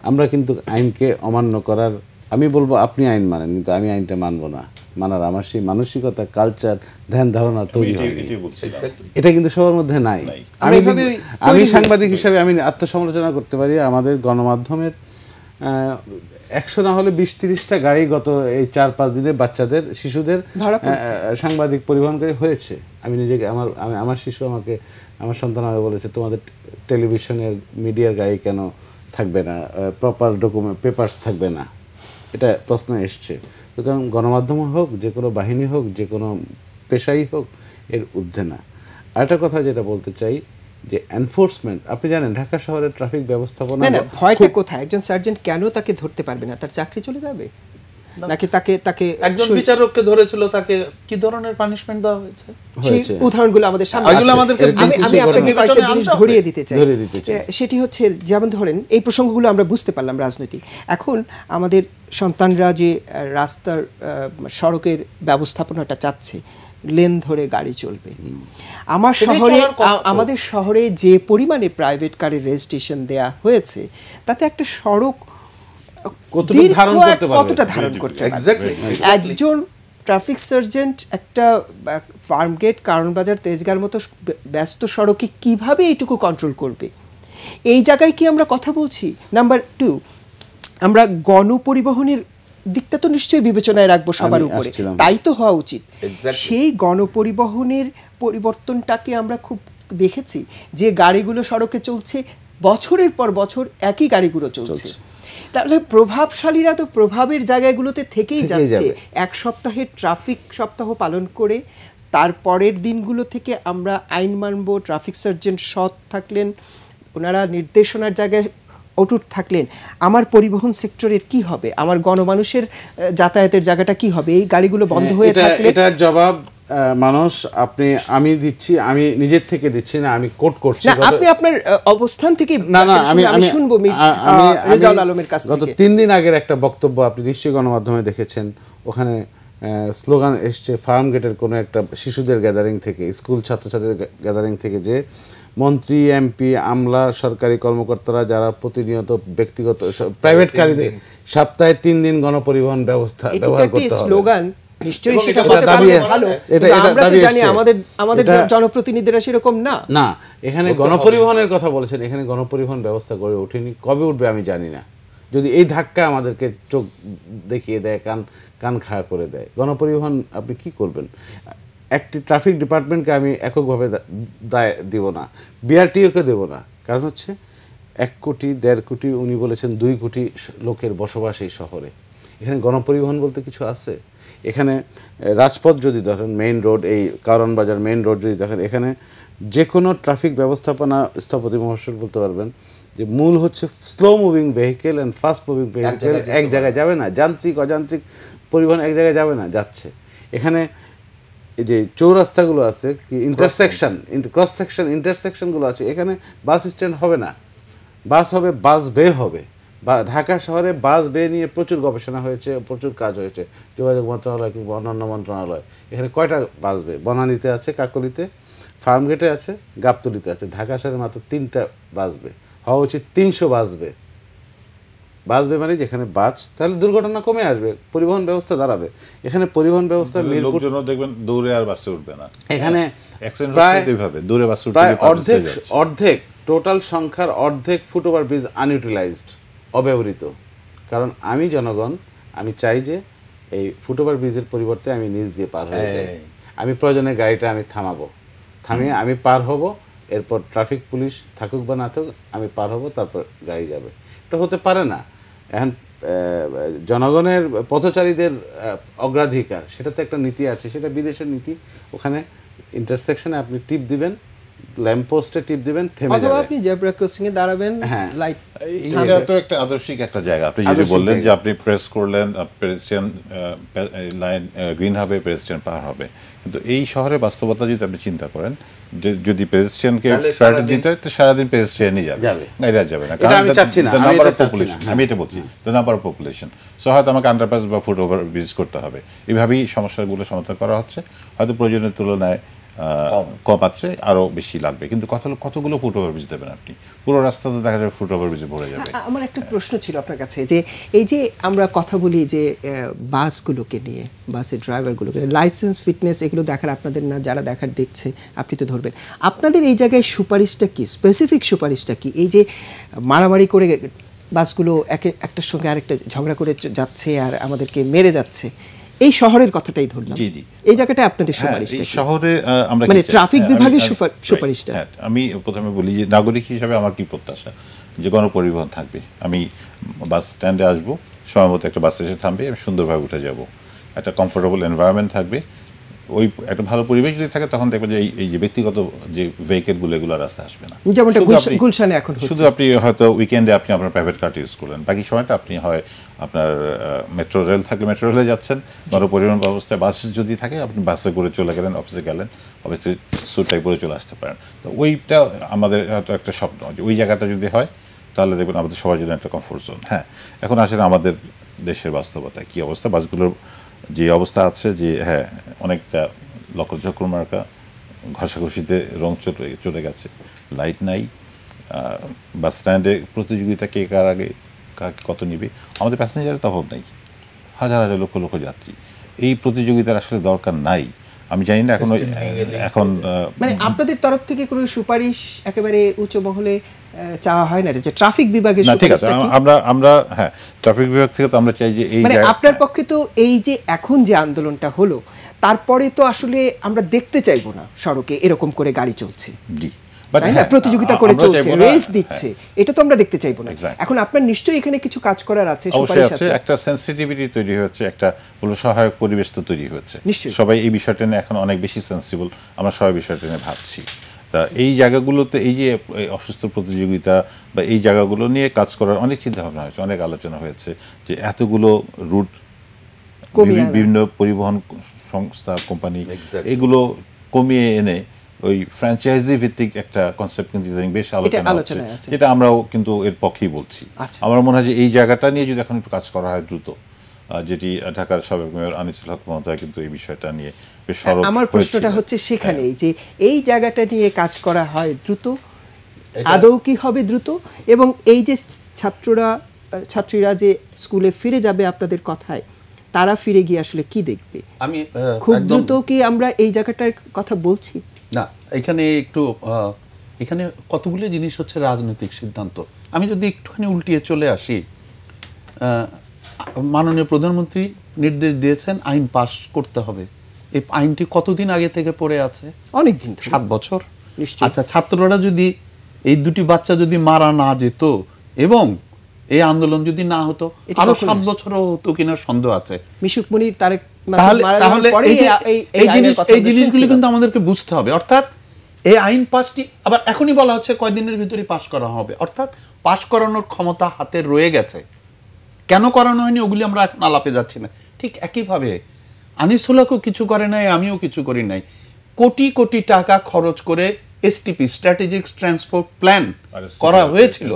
আমরা কিন্তু আইনকে অমান্য করার আমি বলব আপনি আইন মানেন কিন্তু আমি আইনটা মানবো না। মানার আমার সেই মানসিকতা কালচার ধ্যান ধারণা তৈরি হয়নি। এটা কিন্তু সবার মধ্যে নাই। আমি আমি সাংবাদিক হিসাবে আমি আত্মসমালোচনা করতে পারি আমাদের গণমাধ্যমের একশো না হলে বিশ তিরিশটা গাড়ি গত এই চার পাঁচ দিনে বাচ্চাদের শিশুদের ধরা পড়ছে। আহ, সাংবাদিক পরিবহনকারী হয়েছে। আমি নিজেকে আমার আমার শিশু আমাকে আমার সন্তান আমাকে বলেছে তোমাদের টেলিভিশনের মিডিয়ার গাড়ি কেন থাকবে না? প্রপার ডকুমেন্ট পেপারস থাকবে না? এটা প্রশ্ন এসছে। সুতরাং গণমাধ্যম হোক যে কোনো বাহিনী হোক যে কোনো পেশাই হোক এর ঊর্ধ্বে না। আরেকটা কথা যেটা বলতে চাই যে এনফোর্সমেন্ট আপনি জানেন ঢাকা শহরের ট্রাফিক ব্যবস্থাপনা না ভয়টা কোথায়? একজন সার্জেন্ট কেন তাকে ধরতে পারবে না? তার চাকরি চলে যাবে? নাকি তাকে তাকে একজন বিচারককে ধরেছিল তাকে কি ধরনের পানিশমেন্ট দেওয়া হয়েছে? সেই উদাহরণগুলো আমাদের সামনে এগুলো। আমাদেরকে আমি আমি আপনাকে কয়েকটা জিনিস ধরিয়ে দিতে চাই। ধরিয়ে দিতে চাই। সেটি হচ্ছে যেমন ধরেন এই প্রসঙ্গগুলো আমরা বুঝতে পারলাম রাজনৈতিক। এখন আমাদের সন্তানরা যে রাস্তার আহ, সড়কের ব্যবস্থাপনাটা চাচ্ছে লেন ধরে গাড়ি চলবে। আমার শহরে আমাদের শহরে যে পরিমাণে প্রাইভেট কারের রেজিস্ট্রেশন দেয়া হয়েছে তাতে একটা সড়ক কতটা ধারণ করতে. একজন ট্রাফিক সার্জেন্ট একটা ফার্ম গেট কারণ বাজার তেজগার মতো ব্যস্ত সড়কে কীভাবে এইটুকু কন্ট্রোল করবে? এই জায়গায় কি আমরা কথা বলছি? নাম্বার টু আমরা গণপরিবহনের দিকটা তো নিশ্চয়ই বিবেচনায় রাখব সবার উপরে। তাই তো হওয়া উচিত। সেই গণপরিবহনের পরিবর্তনটাকে আমরা খুব দেখেছি যে গাড়িগুলো সড়কে চলছে বছরের পর বছর একই গাড়িগুলো চলছে। তাহলে প্রভাবশালীরা তো প্রভাবের জায়গাগুলোতে থেকেই যাচ্ছে। এক সপ্তাহের ট্রাফিক সপ্তাহ পালন করে তারপরের দিনগুলো থেকে আমরা আইন মানব ট্রাফিক সার্জেন্ট সৎ থাকলেন ওনারা নির্দেশনার জায়গায় অটুট থাকলেন। আমার পরিবহন সেক্টরের কি হবে? আমার গণমানুষের যাতায়াতের জায়গাটা কি হবে? এই গাড়িগুলো বন্ধ হয়ে থাকলে এটার জবাব মানুষ আপনি আমি দিচ্ছি আমি নিজের থেকে দিচ্ছি না আমি কোট করছি। না আপনি আপনার অবস্থান থেকে না না আমি আমি শুনব রেজাউল আলমের কাছ থেকে। গত তিন দিন আগের একটা বক্তব্য আপনি নিশ্চয়ই গণমাধ্যমে দেখেছেন। ওখানে স্লোগান এসছে ফার্ম গেটের কোনো একটা শিশুদের গ্যাদারিং থেকে স্কুল ছাত্রছাত্রীদের গ্যাদারিং থেকে যে মন্ত্রী এমপি আমলা সরকারি কর্মকর্তারা যারা প্রতিনিয়ত ব্যক্তিগত প্রাইভেট গাড়িতে সপ্তাহে তিন দিন গণপরিবহন ব্যবস্থা ব্যবহার করতে হবে। স্লোগান। নিশ্চয়ই সেটা হতে পারলে। ভালো। আমরা তো জানি আমাদের আমাদের জনপ্রতিনিধিরা সেরকম না। না এখানে গণপরিবহনের কথা বলেছেন এখানে গণপরিবহন ব্যবস্থা গড়ে ওঠেনি। কবে উঠবে আমি জানি না। যদি এই ধাক্কা আমাদেরকে চোখ দেখিয়ে দেয় কান কান খাড়া করে দেয় গণপরিবহন আপনি কি করবেন? একটি ট্রাফিক ডিপার্টমেন্টকে আমি এককভাবে দায় দিব না বিআরটিওকে দেব না। কারণ হচ্ছে এক কোটি দেড় কোটি উনি বলেছেন দুই কোটি লোকের বসবাস এই শহরে। এখানে গণপরিবহন বলতে কিছু আছে? এখানে রাজপথ যদি ধরেন মেইন রোড এই কারণ বাজার মেইন রোড যদি দেখেন এখানে যে কোনো ট্রাফিক ব্যবস্থাপনা স্থপতি মহাশয় বলতে পারবেন যে মূল হচ্ছে slow moving vehicle and fast moving vehicle এক জায়গায় যাবে না। যান্ত্রিক অযান্ত্রিক পরিবহন এক জায়গায় যাবে না যাচ্ছে। এখানে এই যে চৌরাস্তাগুলো আছে কি ইন্টারসেকশন ক্রস সেকশন ইন্টারসেকশনগুলো আছে এখানে বাস স্ট্যান্ড হবে না। বাস হবে বাস বে হবে। বা ঢাকা শহরে বাস বে নিয়ে প্রচুর গবেষণা হয়েছে প্রচুর কাজ হয়েছে যোগাযোগ মন্ত্রণালয় কিংবা অন্যান্য মন্ত্রণালয়। এখানে কয়টা বাস বে? বনানীতে আছে কাকলিতে ফার্মগেটে আছে গাবতলিতে আছে। ঢাকা শহরে মাত্র তিনটা বাস বে। হওয়া উচিত তিনশো বাস বে। বাঁচবে মানে যেখানে বাস তাহলে দুর্ঘটনা কমে আসবে পরিবহন ব্যবস্থা দাঁড়াবে। এখানে পরিবহন ব্যবস্থা মিরপুর দেখবেন দৌড়ে আর বাসে উঠবে না। এখানে প্রায় দৌড়ে বাসে অর্ধেক অর্ধেক টোটাল সংখ্যার অর্ধেক ফুটওভার ব্রিজ আনইউটিলাইজড অব্যবহৃত। কারণ আমি জনগণ আমি চাই যে এই ফুটওভার ব্রিজের পরিবর্তে আমি নিচ দিয়ে পার হয়ে যাই। আমি প্রয়োজনে গাড়িটা আমি থামাবো। থামিয়ে আমি পার হব এরপর ট্রাফিক পুলিশ থাকুক বা না থাকুক আমি পার হব তারপর গাড়ি যাবে। এটা হতে পারে না। এখন জনগণের পথচারীদের অগ্রাধিকার সেটা তো একটা নীতি আছে সেটা বিদেশের নীতি। ওখানে ইন্টারসেকশনে আপনি টিপ দিবেন ল্যাম্প পোস্টে টিপ দিবেন থেমে যাবে। অথবা আপনি জেব্রা ক্রসিং এ দাঁড়াবেন হ্যাঁ। লাইট এটা তো একটা আদর্শিক একটা জায়গা। আপনি যদি বললেন যে আপনি প্রেস করলেন পেরেস্ট্রিয়ান লাইন গ্রিন হবে পেরেস্ট্রিয়ান পার হবে। কিন্তু এই শহরে বাস্তবতা যদি আপনি চিন্তা করেন যদি পেরেস্ট্রিয়ানকে তাহলে প্রায়োরিটি সারাদিন- দিতে হয় তো সারাদিন পেরেস্ট্রিয়ানই যাবে। যাবে। গাড়িরা যাবে না। এটা আমি চাচ্ছি না, আমি নাম্বার এটা অফ চাচ্ছি পপুলেশন না। আমি এটা বলছি the number of population so হয়তো আমাকে আন্ডারপাস বা ফুট ওভার ব্রিজ করতে হবে। এভাবেই সমস্যাগুলো সমাধান করা হচ্ছে। হয়তো প্রয়োজনের তুলনায় কম আছে আরও বেশি লাগবে। কিন্তু কত কতগুলো ফুট ওভার ব্রিজ দেবেন আপনি? পুরো রাস্তা তো দেখা যাবে ফুট ওভার ব্রিজে ভরে যাবে। আমার একটা প্রশ্ন ছিল আপনার কাছে যে এই যে আমরা কথা বলি যে বাসগুলোকে নিয়ে বাসের ড্রাইভারগুলোকে লাইসেন্স ফিটনেস এগুলো দেখার আপনাদের না যারা দেখার দেখছে আপনি তো ধরবেন। আপনাদের এই জায়গায় সুপারিশটা কি? স্পেসিফিক সুপারিশটা কি? এই যে মারামারি করে বাসগুলো একে একটার সঙ্গে আরেকটা ঝগড়া করে যাচ্ছে আর আমাদেরকে মেরে যাচ্ছে এই শহরের কথাটাই ধরলাম। জি, জি। এই জায়গাটা আপনাদের হ্যাঁ, সুপারিশটা এই শহরে আমরা মানে ট্রাফিক হ্যাঁ, বিভাগের right, সুপারিশটা। হ্যাঁ, আমি প্রথমে বলি যে নাগরিক হিসাবে আমার কি প্রত্যাশা? যে গণপরিবহন থাকবে। আমি বাস স্ট্যান্ডে আসব সময় মতো একটা বাস এসে থামবে আমি সুন্দরভাবে উঠে যাব। একটা কমফোর্টেবল এনভায়রনমেন্ট থাকবে। ওই একটা ভালো পরিবেশ যদি থাকে তখন দেখবেন যে এই- যে ব্যক্তিগত যে ভেহিকেলগুলো এগুলো রাস্তা আসবে না। যেমনটা শুধু আপনি- গুলশানে এখন শুধু আপনি হয়তো উইকেন্ডে আপনি আপনার প্রাইভেট কারটি ইউজ করলেন। বাকি সময়টা আপনি হয় আপনার মেট্রো রেল থাকলে মেট্রো রেলে যাচ্ছেন গণপরিবহন ব্যবস্থায় বাস যদি থাকে আপনি বাসে করে চলে গেলেন অফিসে গেলেন অফিসে স্যুটটাই করে চলে আসতে পারেন। তো ওইটা আমাদের হয়তো একটা স্বপ্ন যে ওই জায়গাটা যদি হয় তাহলে দেখবেন আমাদের সবার জন্য একটা কমফোর্ট জোন হ্যাঁ এখন আসলে আমাদের দেশের বাস্তবতা কি অবস্থা? বাসগুলোর যে অবস্থা আছে যে হ্যাঁ অনেকটা লক্ষ্যচক্র মার্কা ঘষাঘষিতে রং চলে চলে গেছে। লাইট নাই। বাস স্ট্যান্ডে প্রতিযোগিতা কে কার আগে কত নিবে? আমাদের প্যাসেঞ্জারের তো অভাব নেই। হাজার হাজার লক্ষ লক্ষ যাত্রী। এই প্রতিযোগিতার আসলে দরকার নাই। আমি জানি না এখন এখন মানে আপনাদের তরফ থেকে কোনো সুপারিশ একেবারে উচ্চ মহলে চাওয়া হয় না যে ট্রাফিক বিভাগের ঠিক আছে? আমরা আমরা হ্যাঁ ট্রাফিক বিভাগ থেকে তো আমরা চাই যে এই মানে আপনার পক্ষে তো এই যে এখন যে আন্দোলনটা হলো তারপরে তো আসলে আমরা দেখতে চাইব না সড়কে এরকম করে গাড়ি চলছে। জি। তাই না? হ্যাঁ, প্রতিযোগিতা করে চলছে রেস দিচ্ছে এটা তো আমরা দেখতে চাইব না। এখন আপনার নিশ্চয়ই এখানে কিছু কাজ করার আছে সুপারিশ আছে একটা সেন্সিটিভিটি তৈরি হচ্ছে একটা বলব সহায়ক পরিবেশ তো তৈরি হচ্ছে। সবাই এই বিষয়টা নিয়ে এখন অনেক বেশি সেন্সিবল আমরা সবাই বিষয়টা নিয়ে ভাবছি। তা এই জায়গাগুলোতে এই যে অসুস্থ প্রতিযোগিতা বা এই জায়গাগুলো নিয়ে কাজ করার অনেক চিন্তা ভাবনা হয়েছে অনেক আলোচনা হয়েছে যে এতগুলো রুট বিভিন্ন পরিবহন সংস্থা কোম্পানি এগুলো কমিয়ে এনে ওই ফ্র্যাঞ্চাইজি ভিত্তিক একটা কনসেপ্ট কিন্তু ইদানিং বেশ আলোচনা হচ্ছে। যেটা আমরাও কিন্তু এর পক্ষেই বলছি। আচ্ছা। আমার মনে হয় যে এই জায়গাটা নিয়ে যদি এখন একটু কাজ করা হয় দ্রুত যেটি ঢাকার সাবেক মেয়র আনিসুল হক মহোদয় কিন্তু এই বিষয়টা নিয়ে বেশ সরব আমার প্রশ্নটা হচ্ছে সেখানেই যে এই জায়গাটা নিয়ে কাজ করা হয় দ্রুত আদৌ কি হবে দ্রুত? এবং এই যে ছাত্ররা ছাত্রীরা যে স্কুলে ফিরে যাবে আপনাদের কথায় তারা ফিরে গিয়ে আসলে কি দেখবে? আমি খুব দ্রুত কি আমরা এই জায়গাটার কথা বলছি? না এখানে একটু এখানে কতগুলো জিনিস হচ্ছে রাজনৈতিক সিদ্ধান্ত? আমি যদি একটুখানি উল্টিয়ে চলে আসি মাননীয় প্রধানমন্ত্রী নির্দেশ দিয়েছেন আইন পাশ করতে হবে। এই আইনটি কতদিন আগে থেকে পড়ে আছে? অনেক দিন সাত বছর? আচ্ছা ছাত্ররা যদি এই দুটি বাচ্চা যদি মারা না যেত এবং এই আন্দোলন যদি না হতো আরও সাত? বছরও হতো কিনা সন্দেহ আছে। মিশুক মনির তারেক মাসুদ তাহলে এই জিনিসগুলো। কিন্তু আমাদেরকে বুঝতে হবে। অর্থাৎ এই আইন পাসটি আবার এখনই বলা হচ্ছে কয়দিনের ভিতরে পাশ করা হবে। অর্থাৎ পাশ করানোর ক্ষমতা হাতে রয়ে গেছে। কেন করানো হয়নি ওগুলি আমরা আলাপে যাচ্ছি না। ঠিক একইভাবে আনিসুলাকেও কিছু করে নাই আমিও কিছু করি নাই। কোটি কোটি টাকা খরচ করে এসটিপি স্ট্র্যাটেজিক ট্রান্সপোর্ট প্ল্যান করা হয়েছিল।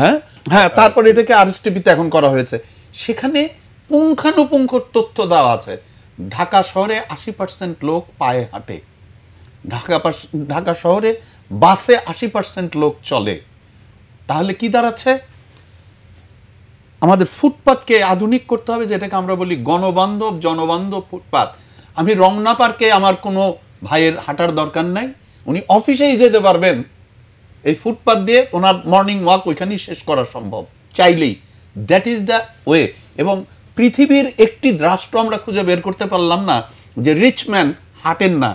হ্যাঁ? হ্যাঁ তারপর এটাকে আরএসটিপিতে এখন করা হয়েছে। সেখানে পুঙ্খানুপুঙ্খ তথ্য দেওয়া আছে। ঢাকা শহরে আশি পার্সেন্ট লোক পায়ে হাঁটে। ঢাকা ঢাকা শহরে বাসে আশি পার্সেন্ট লোক চলে। তাহলে কি দাঁড়াচ্ছে? আমাদের ফুটপাতকে আধুনিক করতে হবে, যেটাকে আমরা বলি গণবান্ধব, জনবান্ধব ফুটপাত। আমি রমনা পার্কে আমার কোনো ভাইয়ের হাঁটার দরকার নাই। উনি অফিসেই যেতে পারবেন। এই ফুটপাত দিয়ে ওনার মর্নিং ওয়াক ওইখানেই শেষ করা সম্ভব, চাইলেই। দ্যাট ইজ দ্য ওয়ে এবং পৃথিবীর একটি রাষ্ট্র আমরা খুঁজে বের করতে পারলাম না, যে রিচ ম্যান হাঁটেন না।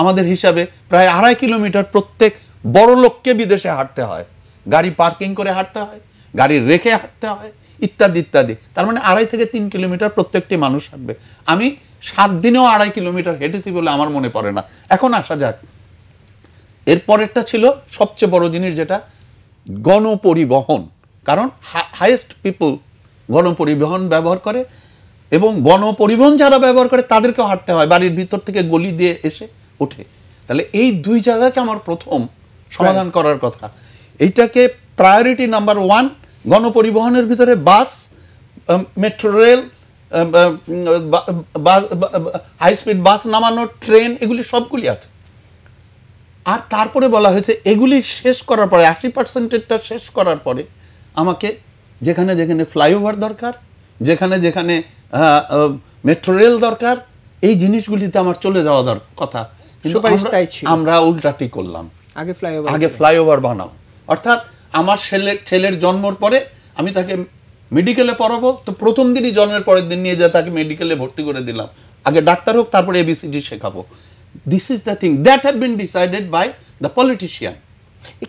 আমাদের হিসাবে প্রায় আড়াই কিলোমিটার প্রত্যেক বড় লোককে বিদেশে হাঁটতে হয়। গাড়ি পার্কিং করে হাঁটতে হয়, গাড়ি রেখে হাঁটতে হয়, ইত্যাদি ইত্যাদি। তার মানে আড়াই থেকে তিন কিলোমিটার প্রত্যেকটি মানুষ হাঁটবে। আমি সাত দিনেও আড়াই কিলোমিটার হেঁটেছি বলে আমার মনে পড়ে না। এখন আসা যাক। এরপরেরটা ছিল সবচেয়ে বড় জিনিস, যেটা গণপরিবহন। কারণ হাইয়েস্ট পিপল গণপরিবহন ব্যবহার করে এবং গণপরিবহন যারা ব্যবহার করে তাদেরকেও হাঁটতে হয়। বাড়ির ভিতর থেকে গলি দিয়ে এসে ওঠে। তাহলে এই দুই জায়গাকে আমার প্রথম সমাধান করার কথা। এইটাকে প্রায়োরিটি নাম্বার ওয়ান গণপরিবহনের ভিতরে bus metro rail high speed bus নামানো ট্রেন এগুলি সবগুলি আছে। আর তারপরে বলা হয়েছে এগুলি শেষ করার পরে আশি পার্সেন্টেজটা শেষ করার পরে আমাকে যেখানে যেখানে ফ্লাইওভার দরকার যেখানে যেখানে মেট্রো রেল দরকার এই জিনিসগুলিতে আমার চলে যাওয়া দরকার কথা। আমরা উল্টাটি করলাম। আগে ফ্লাইওভার আগে ফ্লাইওভার বানাও। অর্থাৎ আমার ছেলে ছেলের জন্মর পরে আমি তাকে মেডিকেলে পড়াবো তো প্রথম দিনই জন্মের পরের দিন নিয়ে যা তাকে মেডিকেলে ভর্তি করে দিলাম। আগে ডাক্তার হোক তারপরে এবিসিডি শেখাবো। This is the thing that have been decided by the politician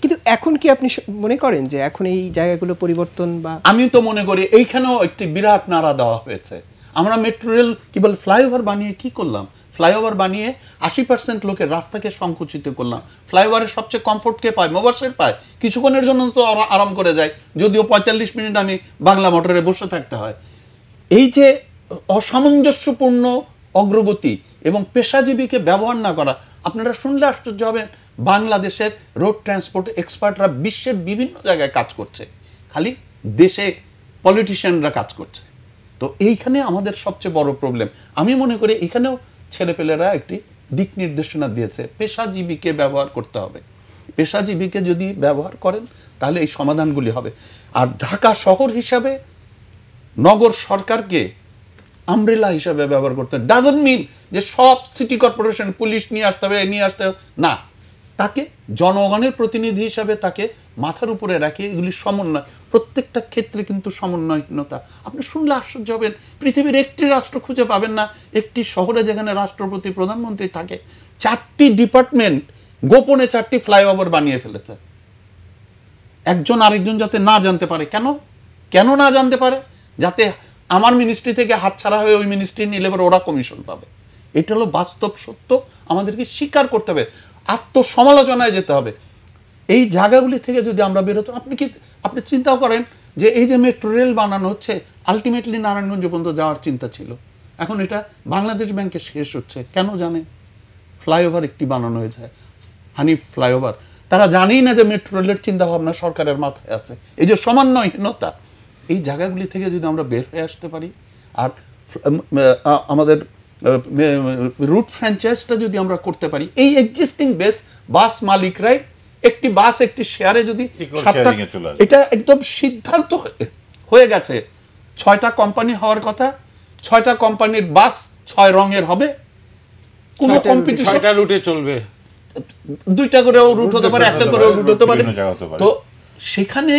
কিন্তু এখন কি আপনি মনে করেন যে এখন এই জায়গাগুলো পরিবর্তন বা আমি তো মনে করি এইখানেও একটি বিরাট নাড়া দেওয়া হয়েছে। আমরা মেট্রো রেল কি বল ফ্লাইওভার বানিয়ে কি করলাম? ফ্লাইওভার বানিয়ে আশি পার্সেন্ট লোকের রাস্তাকে সংকুচিত করলাম। ফ্লাইওভারের সবচেয়ে কমফোর্ট কে পায়? মোবাসের পায়। কিছুক্ষণের জন্য তো আরাম করে যায়। যদিও পঁয়তাল্লিশ মিনিট আমি বাংলা মোটরে বসে থাকতে হয়। এই যে অসামঞ্জস্যপূর্ণ অগ্রগতি এবং পেশাজীবীকে ব্যবহার না করা, আপনারা শুনলে আশ্চর্য হবেন। বাংলাদেশের রোড ট্রান্সপোর্ট এক্সপার্টরা বিশ্বের বিভিন্ন জায়গায় কাজ করছে। খালি দেশে পলিটিশিয়ানরা কাজ করছে। তো এইখানে আমাদের সবচেয়ে বড় প্রবলেম আমি মনে করি এখানেও ছেলেপেলেরা একটি দিক নির্দেশনা দিয়েছে, পেশাজীবীকে ব্যবহার করতে হবে। পেশাজীবীকে যদি ব্যবহার করেন, তাহলে এই সমাধানগুলি হবে। আর ঢাকা শহর হিসাবে নগর সরকারকে আমব্রেলা হিসাবে ব্যবহার করতে হবে। ডাজন্ট মিন যে সব সিটি কর্পোরেশন পুলিশ নিয়ে আসতে হবে নিয়ে আসতে হবে। না তাকে, জনগণের প্রতিনিধি হিসাবে তাকে মাথার উপরে রাখে, এগুলি সমন্বয়। প্রত্যেকটা ক্ষেত্রে কিন্তু সমন্বয়হীনতা। আপনি শুনলে আশ্চর্য হবেন, পৃথিবীর একটি রাষ্ট্র খুঁজে পাবেন না, একটি শহরে যেখানে রাষ্ট্রপতি, প্রধানমন্ত্রী থাকে। চারটি ডিপার্টমেন্ট গোপনে চারটি ফ্লাইওভার বানিয়ে ফেলেছে। একজন আরেকজন যাতে না জানতে পারে। কেন? কেন না জানতে পারে? যাতে আমার মিনিস্ট্রি থেকে হাতছাড়া হয়ে ওই মিনিস্ট্রি নিলে এবার ওরা কমিশন পাবে। এটা হলো বাস্তব সত্য। আমাদেরকে স্বীকার করতে হবে। আত্মসমালোচনায় যেতে হবে। এই জায়গাগুলি থেকে যদি আমরা বেরোতো আপনি কি আপনি চিন্তাও করেন যে এই যে মেট্রো রেল বানানো হচ্ছে আলটিমেটলি নারায়ণগঞ্জ পর্যন্ত যাওয়ার চিন্তা ছিল। এখন এটা বাংলাদেশ ব্যাংকে শেষ হচ্ছে, কেন জানে? ফ্লাইওভার একটি বানানো হয়েছে, হানিফ ফ্লাইওভার তারা জানেই না যে মেট্রো রেলের চিন্তা ভাবনা সরকারের মাথায় আছে। এই যে সমন্বয়হীনতা, এই জায়গাগুলি থেকে যদি আমরা বের হয়ে আসতে পারি, আর আমাদের রুট ফ্র্যাঞ্চাইজটা যদি আমরা করতে পারি এই এক্সিস্টিং বেস বাস মালিকরাই একটি বাস একটি শেয়ারে যদি। এটা একদম সিদ্ধান্ত হয়ে- গেছে ছয়টা কোম্পানি হওয়ার কথা ছয়টা কোম্পানির বাস ছয় রঙের হবে কোনো কম্পিটিশন ছয়টা রুটে চলবে দুইটা করেও রুট হতে পারে একটা করেও রুট হতে পারে হতে পারে। তো সেখানে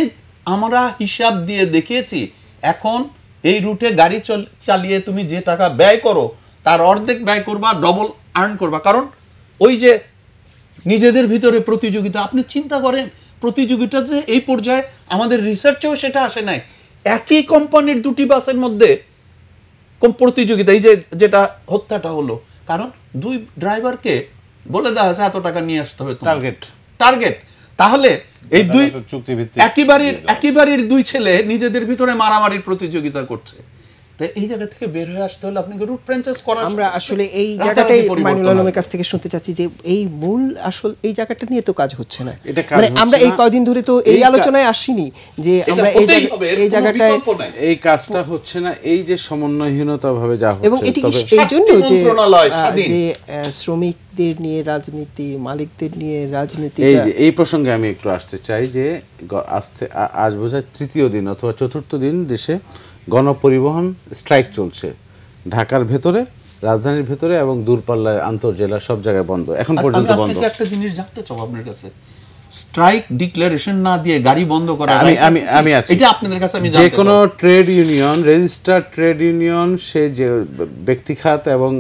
আমরা হিসাব দিয়ে দেখিয়েছি এখন এই রুটে গাড়ি চল চালিয়ে তুমি যে টাকা ব্যয় করো তার অর্ধেক ব্যয় করবা ডবল আর্ন করবা। কারণ ওই যে নিজেদের ভিতরে প্রতিযোগিতা আপনি চিন্তা করেন প্রতিযোগিতা যে এই পর্যায়ে আমাদের রিসার্চেও সেটা আসে নাই। একই কোম্পানির দুটি বাসের মধ্যে প্রতিযোগিতা এই যে যেটা হত্যাটা হলো। কারণ দুই ড্রাইভারকে বলে দেওয়া হয়েছে এত টাকা নিয়ে আসতে হবে টার্গেট টার্গেট তাহলে এই দুই একই বাড়ির একই বাড়ির দুই ছেলে নিজেদের ভিতরে মারামারির প্রতিযোগিতা করছে। তো এই জায়গা থেকে বের হয়ে আসতে হলে আপনাকে রুট ফ্র্যাঞ্চাইজ করা আমরা আসলে এই জায়গাটাই মাইনুল আলমের কাছ থেকে শুনতে চাচ্ছি যে এই মূল আসল এই জায়গাটা নিয়ে তো কাজ হচ্ছে না মানে আমরা এই না। কদিন ধরে তো এই আলোচনায় আসিনি যে আমরা এই এই জায়গাটায় এই কাজটা হচ্ছে না এই যে সমন্বয়হীনতা ভাবে যা এবং এটি এই জন্য যে। যে শ্রমিকদের নিয়ে রাজনীতি মালিকদের নিয়ে রাজনীতি এই এই প্রসঙ্গে আমি একটু আসতে চাই যে আজ আজ বোধহয় তৃতীয় দিন অথবা চতুর্থ দিন দেশে গণপরিবহন স্ট্রাইক চলছে। ঢাকার ভেতরে রাজধানীর ভেতরে এবং দূরপাল্লায় আন্তর্জেলা সব জায়গায় বন্ধ। এখন পর্যন্ত বন্ধ। একটা জিনিস জানতে চাও আপনার কাছে? স্ট্রাইক ডিক্লারেশন না দিয়ে গাড়ি বন্ধ করা আমি আমি আমি আছি। এটা আপনাদের কাছে আমি যে কোনো trade union registered trade union সে যে ব্যক্তি খাত এবং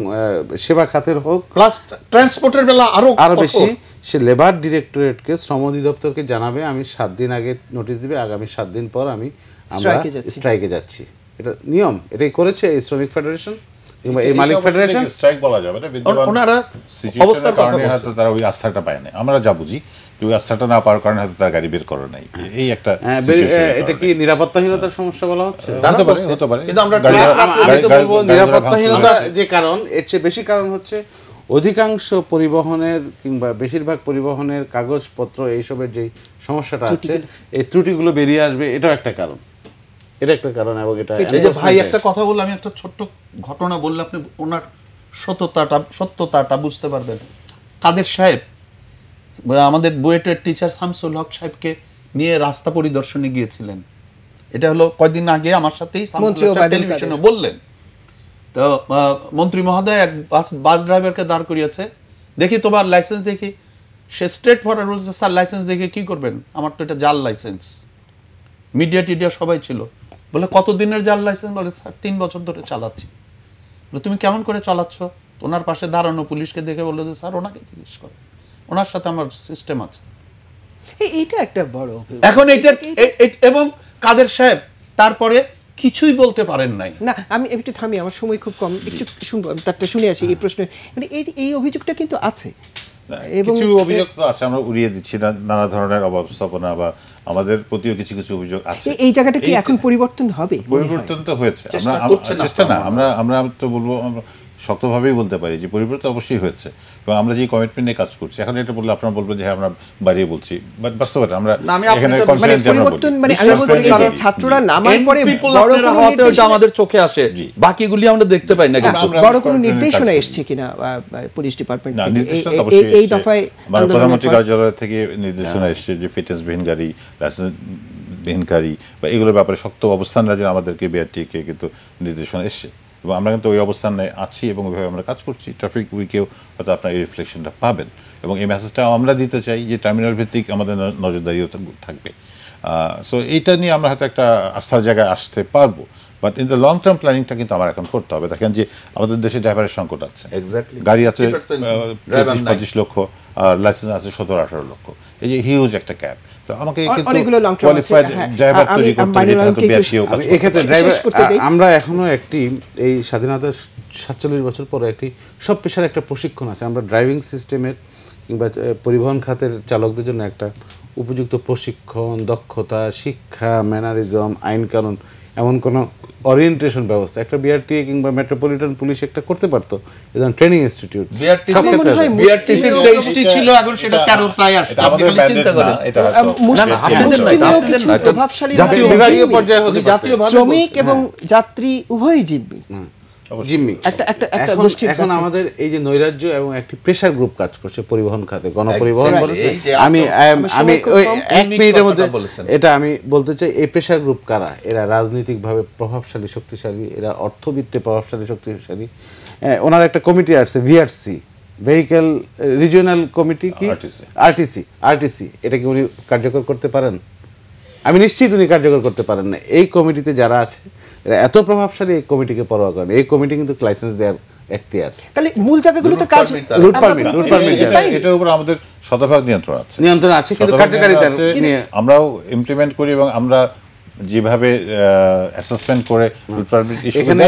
সেবা খাতের হোক প্লাস ট্রান্সপোর্টের বেলা আরও আরও বেশি সে লেবার ডিরেক্টরেটকে শ্রম অধিদপ্তরকে জানাবে আমি সাত দিন আগে নোটিশ দিবে আগামী সাত দিন পর আমি আমরা স্ট্রাইকে যাচ্ছি। এটা নিয়ম এটাই করেছে এই শ্রমিক ফেডারেশন কিংবা এই মালিক ফেডারেশন। স্ট্রাইক বলা যাবে না বিদ্যমান ওনারা অবস্থার কারণে হয়তো তারা ওই আস্থাটা পায় না আমরা যা বুঝি যে ওই আস্থাটা না পাওয়ার কারণে হয়তো তারা গাড়ি বের করে নাই। এই একটা হ্যাঁ, এটা কি নিরাপত্তাহীনতার সমস্যা বলা হচ্ছে? হতে পারে হতে পারে। কিন্তু আমরা আমি তো বলব নিরাপত্তাহীনতা যে কারণ এর চেয়ে বেশি কারণ হচ্ছে অধিকাংশ পরিবহনের কিংবা বেশিরভাগ পরিবহনের কাগজপত্র এইসবের যে সমস্যাটা আছে এই ত্রুটিগুলো বেরিয়ে আসবে এটাও একটা কারণ। এটা একটা কারণ এবং এটা এই যে ভাই একটা কথা বললে আমি একটা ছোট্ট ঘটনা বললে আপনি ওনার সত্যতাটা সত্যতাটা বুঝতে পারবেন। কাদের সাহেব? আমাদের বুয়েটের টিচার শামসুল হক সাহেবকে নিয়ে রাস্তা পরিদর্শনে গিয়েছিলেন। এটা হলো কয়দিন আগে আমার সাথেই টেলিভিশনে বললেন। তো মন্ত্রী মহোদয় এক বাস বাস ড্রাইভারকে দাঁড় করিয়েছে। দেখি তোমার লাইসেন্স দেখি। সে স্ট্রেট ফরওয়ার্ড বলছে স্যার লাইসেন্স দেখে কি করবেন? আমার তো এটা জাল লাইসেন্স মিডিয়া টিডিয়া সবাই ছিল। বলে কত দিনের জাল লাইসেন্স বলে স্যার তিন বছর ধরে চালাচ্ছি। বলে তুমি কেমন করে চালাচ্ছ? ওনার পাশে দাঁড়ানো পুলিশকে দেখে বলল যে স্যার ওনাকে জিজ্ঞেস করে। ওনার সাথে আমার সিস্টেম আছে। এ- এইটা একটা বড় এখন এইটার এ- এ- এবং কাদের সাহেব তারপরে কিছুই বলতে পারেন নাই। না আমি একটু থামি আমার সময় খুব কম। একটু শুনব তারটা শুনে আসি এই প্রশ্ন মানে এই এই অভিযোগটা কিন্তু আছে। এবং কিছু অভিযোগ তো আছে আমরা উড়িয়ে দিচ্ছি না নানা ধরনের অব্যবস্থাপনা বা আমাদের প্রতিও কিছু কিছু অভিযোগ আছে। এই- এই জায়গাটা কি এখন পরিবর্তন হবে পরিবর্তন তো হয়েছে। আমরা চেষ্টা না আমরা আমরা তো বলব আমরা শক্তভাবেই বলতে পারি যে পরিবর্তন অবশ্যই হয়েছে। এবং আমরা যে কমিটমেন্ট নিয়ে কাজ করছি এখন এটা বললে আপনারা বলবেন যে হ্যাঁ আমরা বাড়িয়ে বলছি। বাট বাস্তবতা আমরা এখানে মানে। পরিবর্তন মানে আমি বলছি যে ছাত্ররা নামার পরে বড় কোনো হওয়াতে ওটা আমাদের চোখে আসে। বাকিগুলি আমরা দেখতে পাই না কিন্তু। আমরা- বড় কোনো নির্দেশনা এসছে কিনা পুলিশ ডিপার্টমেন্ট না থেকে? এই- দফায় মানে প্রধানমন্ত্রী কার্যালয় থেকে নির্দেশনা এসছে যে ফিটনেসবিহীন গাড়ি লাইসেন্স বিহীনকারী বা এগুলোর ব্যাপারে শক্ত অবস্থান রাখে আমাদেরকে বিআরটিকে কিন্তু নির্দেশনা এসছে। এবং আমরা কিন্তু ওই অবস্থানে আছি এবং ওইভাবে আমরা কাজ করছি। ট্রাফিক উইকেও হয়তো আপনার এই রিফ্লেকশনটা পাবেন। এবং এই মেসেজটা আমরা দিতে চাই যে টার্মিনাল ভিত্তিক আমাদের নজরদারিও থাকবে। সো এইটা নিয়ে আমরা হয়তো একটা আস্থার জায়গায় আসতে পারব। But in the long term প্ল্যানিংটা কিন্তু আমার এখন করতে হবে। দেখেন যে আমাদের দেশে ড্রাইভারের সংকট আছে। গাড়ি আছে 50% driver চব্বিশ নাই। পঁচিশ লক্ষ আর লাইসেন্স আছে সতেরো আঠারো লক্ষ। এই যে হিউজ একটা ক্যাব তো আমাকে অনেকগুলো long term আছে, হ্যাঁ। ড্রাইভার তৈরি করতে হবে, এক্ষেত্রে ড্রাইভার আমরা এখনও একটি এই স্বাধীনতার সাতচল্লিশ বছর পরে একটি সব পেশার একটা প্রশিক্ষণ আছে। আমরা ড্রাইভিং সিস্টেমের কিংবা পরিবহন খাতের চালকদের জন্য একটা উপযুক্ত প্রশিক্ষণ দক্ষতা শিক্ষা ম্যানারিজম আইন কানুন এমন কোনো অরিয়েন্টেশন ব্যবস্থা। একটা বিআরটি কিংবা মেট্রোপলিটন পুলিশ একটা করতে পারতো। এরকম ট্রেনিং ইনস্টিটিউট বিআরটিসি ছিল এখন সেটা তেরোটায় আসছে এটা আপনি চিন্তা করেন। প্রভাবশালী জাতীয়। পর্যায়ে হতে শ্রমিক এবং যাত্রী উভয়ই জিম্মি জিম্মি। একটা- একটা- একটা এখন এখন আমাদের এই যে নৈরাজ্য এবং একটি প্রেশার গ্রুপ কাজ করছে পরিবহন খাতে গণপরিবহন আমি আম- এক মিনিটের মধ্যে এটা আমি বলতে চাই এই প্রেশার গ্রুপ কারা? এরা রাজনৈতিকভাবে প্রভাবশালী শক্তিশালী এরা অর্থবিত্তে প্রভাবশালী শক্তিশালী। হ্যাঁ, ওনার একটা কমিটি আসছে ভিআরসি ভেহিক্যাল রিজিওনাল কমিটি কি? আরটিসি আরটিসি এটা কি উনি কার্যকর করতে পারেন? আমি নিশ্চিত উনি কার্যকর করতে পারেন না। এই কমিটিতে যারা আছে এত প্রভাবশালী এই কমিটিকে পরোয়া করেন। এই কমিটি কিন্তু লাইসেন্স দেওয়ার এখতিয়ার। তাহলে মূল জায়গাগুলোতে কাজ রুট পারমিট রুট পারমিট। এটার উপর আমাদের শতভাগ নিয়ন্ত্রণ আছে। নিয়ন্ত্রণ আছে কিন্তু কার্যকারিতা নিয়ে আমরাও ইমপ্লিমেন্ট করি এবং আমরা যেভাবে অ্যাসেসমেন্ট করে এখানে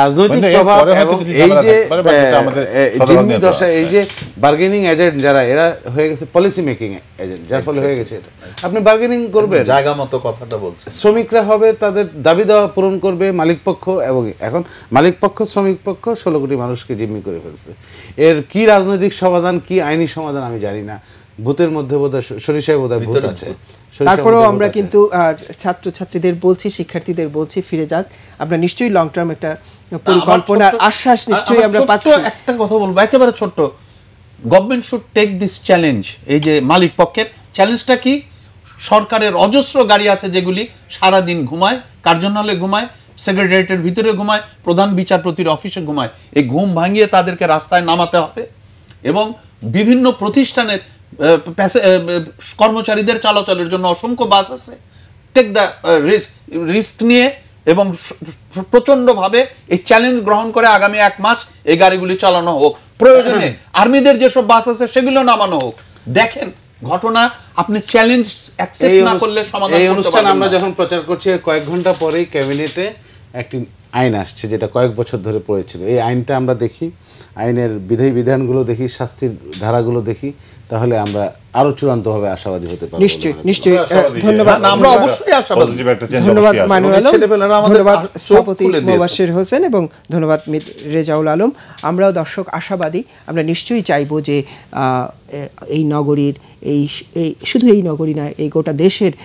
রাজনৈতিক প্রভাব এবং এই যে জিম্মি দশা এই যে বার্গেনিং এজেন্ট যারা এরা হয়ে গেছে পলিসি মেকিং এজেন্ট যার ফলে হয়ে গেছে এটা। আপনি বার্গেনিং করবেন। জায়গা মতো কথাটা বলছে শ্রমিকরা হবে তাদের দাবি দেওয়া পূরণ করবে মালিক পক্ষ এবং এখন মালিক পক্ষ শ্রমিক পক্ষ ষোলো কোটি মানুষকে জিম্মি করে ফেলছে। এর কি রাজনৈতিক সমাধান কি আইনি সমাধান আমি জানি না। ভূতের মধ্যে বোধহয় সরিষায় বোধহয় ভূত আছে। তারপরেও আমরা কিন্তু আহ, ছাত্রছাত্রীদের বলছি শিক্ষার্থীদের বলছি ফিরে যাক। আমরা নিশ্চয়ই লং টার্ম একটা পরিকল্পনার আশ্বাস নিশ্চয়ই আমরা পাচ্ছি। একটা কথা বলব একেবারে ছোট্ট। Government should take this challenge এই যে মালিক পক্ষের। চ্যালেঞ্জটা কি? সরকারের অজস্র গাড়ি আছে যেগুলি সারাদিন ঘুমায় কার্যালয়ে ঘুমায় সেক্রেটারিয়েটের ভিতরে ঘুমায় প্রধান বিচারপতির অফিসে ঘুমায়। এই ঘুম ভাঙিয়ে তাদেরকে রাস্তায় নামাতে হবে এবং বিভিন্ন প্রতিষ্ঠানের কর্মচারীদের চলাচলের জন্য অসংখ্য বাস আছে। টেক দ্য রিস্ক রিস্ক নিয়ে এবং প্রচন্ডভাবে এই চ্যালেঞ্জ গ্রহণ করে আগামী এক মাস এই গাড়িগুলি চালানো হোক। প্রয়োজনে [CLEARS THROAT] আর্মিদের যেসব বাস আছে সেগুলো নামানো হোক। দেখেন ঘটনা আপনি চ্যালেঞ্জ অ্যাকসেপ্ট না করলে সমাধান এই অনুষ্ঠান আমরা যখন প্রচার করছি কয়েক ঘণ্টা পরেই ক্যাবিনেটে একটি আইন আসছে যেটা কয়েক বছর ধরে পড়েছিল। এই আইনটা আমরা দেখি আইনের বিধি বিধানগুলো দেখি শাস্তির ধারাগুলো দেখি। তাহলে আমরা আরও চূড়ান্তভাবে আশাবাদী হতে পারব নিশ্চয়ই ধন্যবাদ। আমরা অবশ্যই আশাবাদী। ধন্যবাদ আলম ধন্যবাদ সভাপতি মোবাশির হোসেন এবং ধন্যবাদ রেজাউল আলম। আমরাও দর্শক আশাবাদী। আমরা নিশ্চয়ই চাইব যে আহ, এই নগরীর এই এই শুধু এই নগরী নয় এই গোটা দেশের আহ,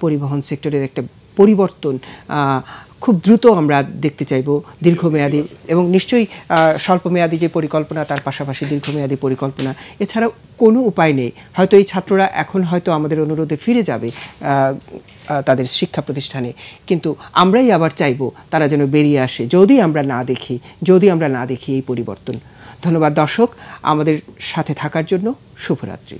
পরিবহন সেক্টরের একটা পরিবর্তন আহ, খুব দ্রুত আমরা দেখতে চাইব দীর্ঘমেয়াদী এবং নিশ্চয়ই স্বল্পমেয়াদী যে পরিকল্পনা, তার পাশাপাশি দীর্ঘমেয়াদী পরিকল্পনা। এছাড়াও কোনো উপায় নেই। হয়তো এই ছাত্ররা এখন হয়তো আমাদের অনুরোধে ফিরে যাবে তাদের শিক্ষা প্রতিষ্ঠানে। কিন্তু আমরাই আবার চাইব তারা যেন বেরিয়ে আসে। যদি আমরা না দেখি, যদি আমরা না দেখি এই পরিবর্তন। ধন্যবাদ দর্শক। আমাদের সাথে থাকার জন্য শুভরাত্রি।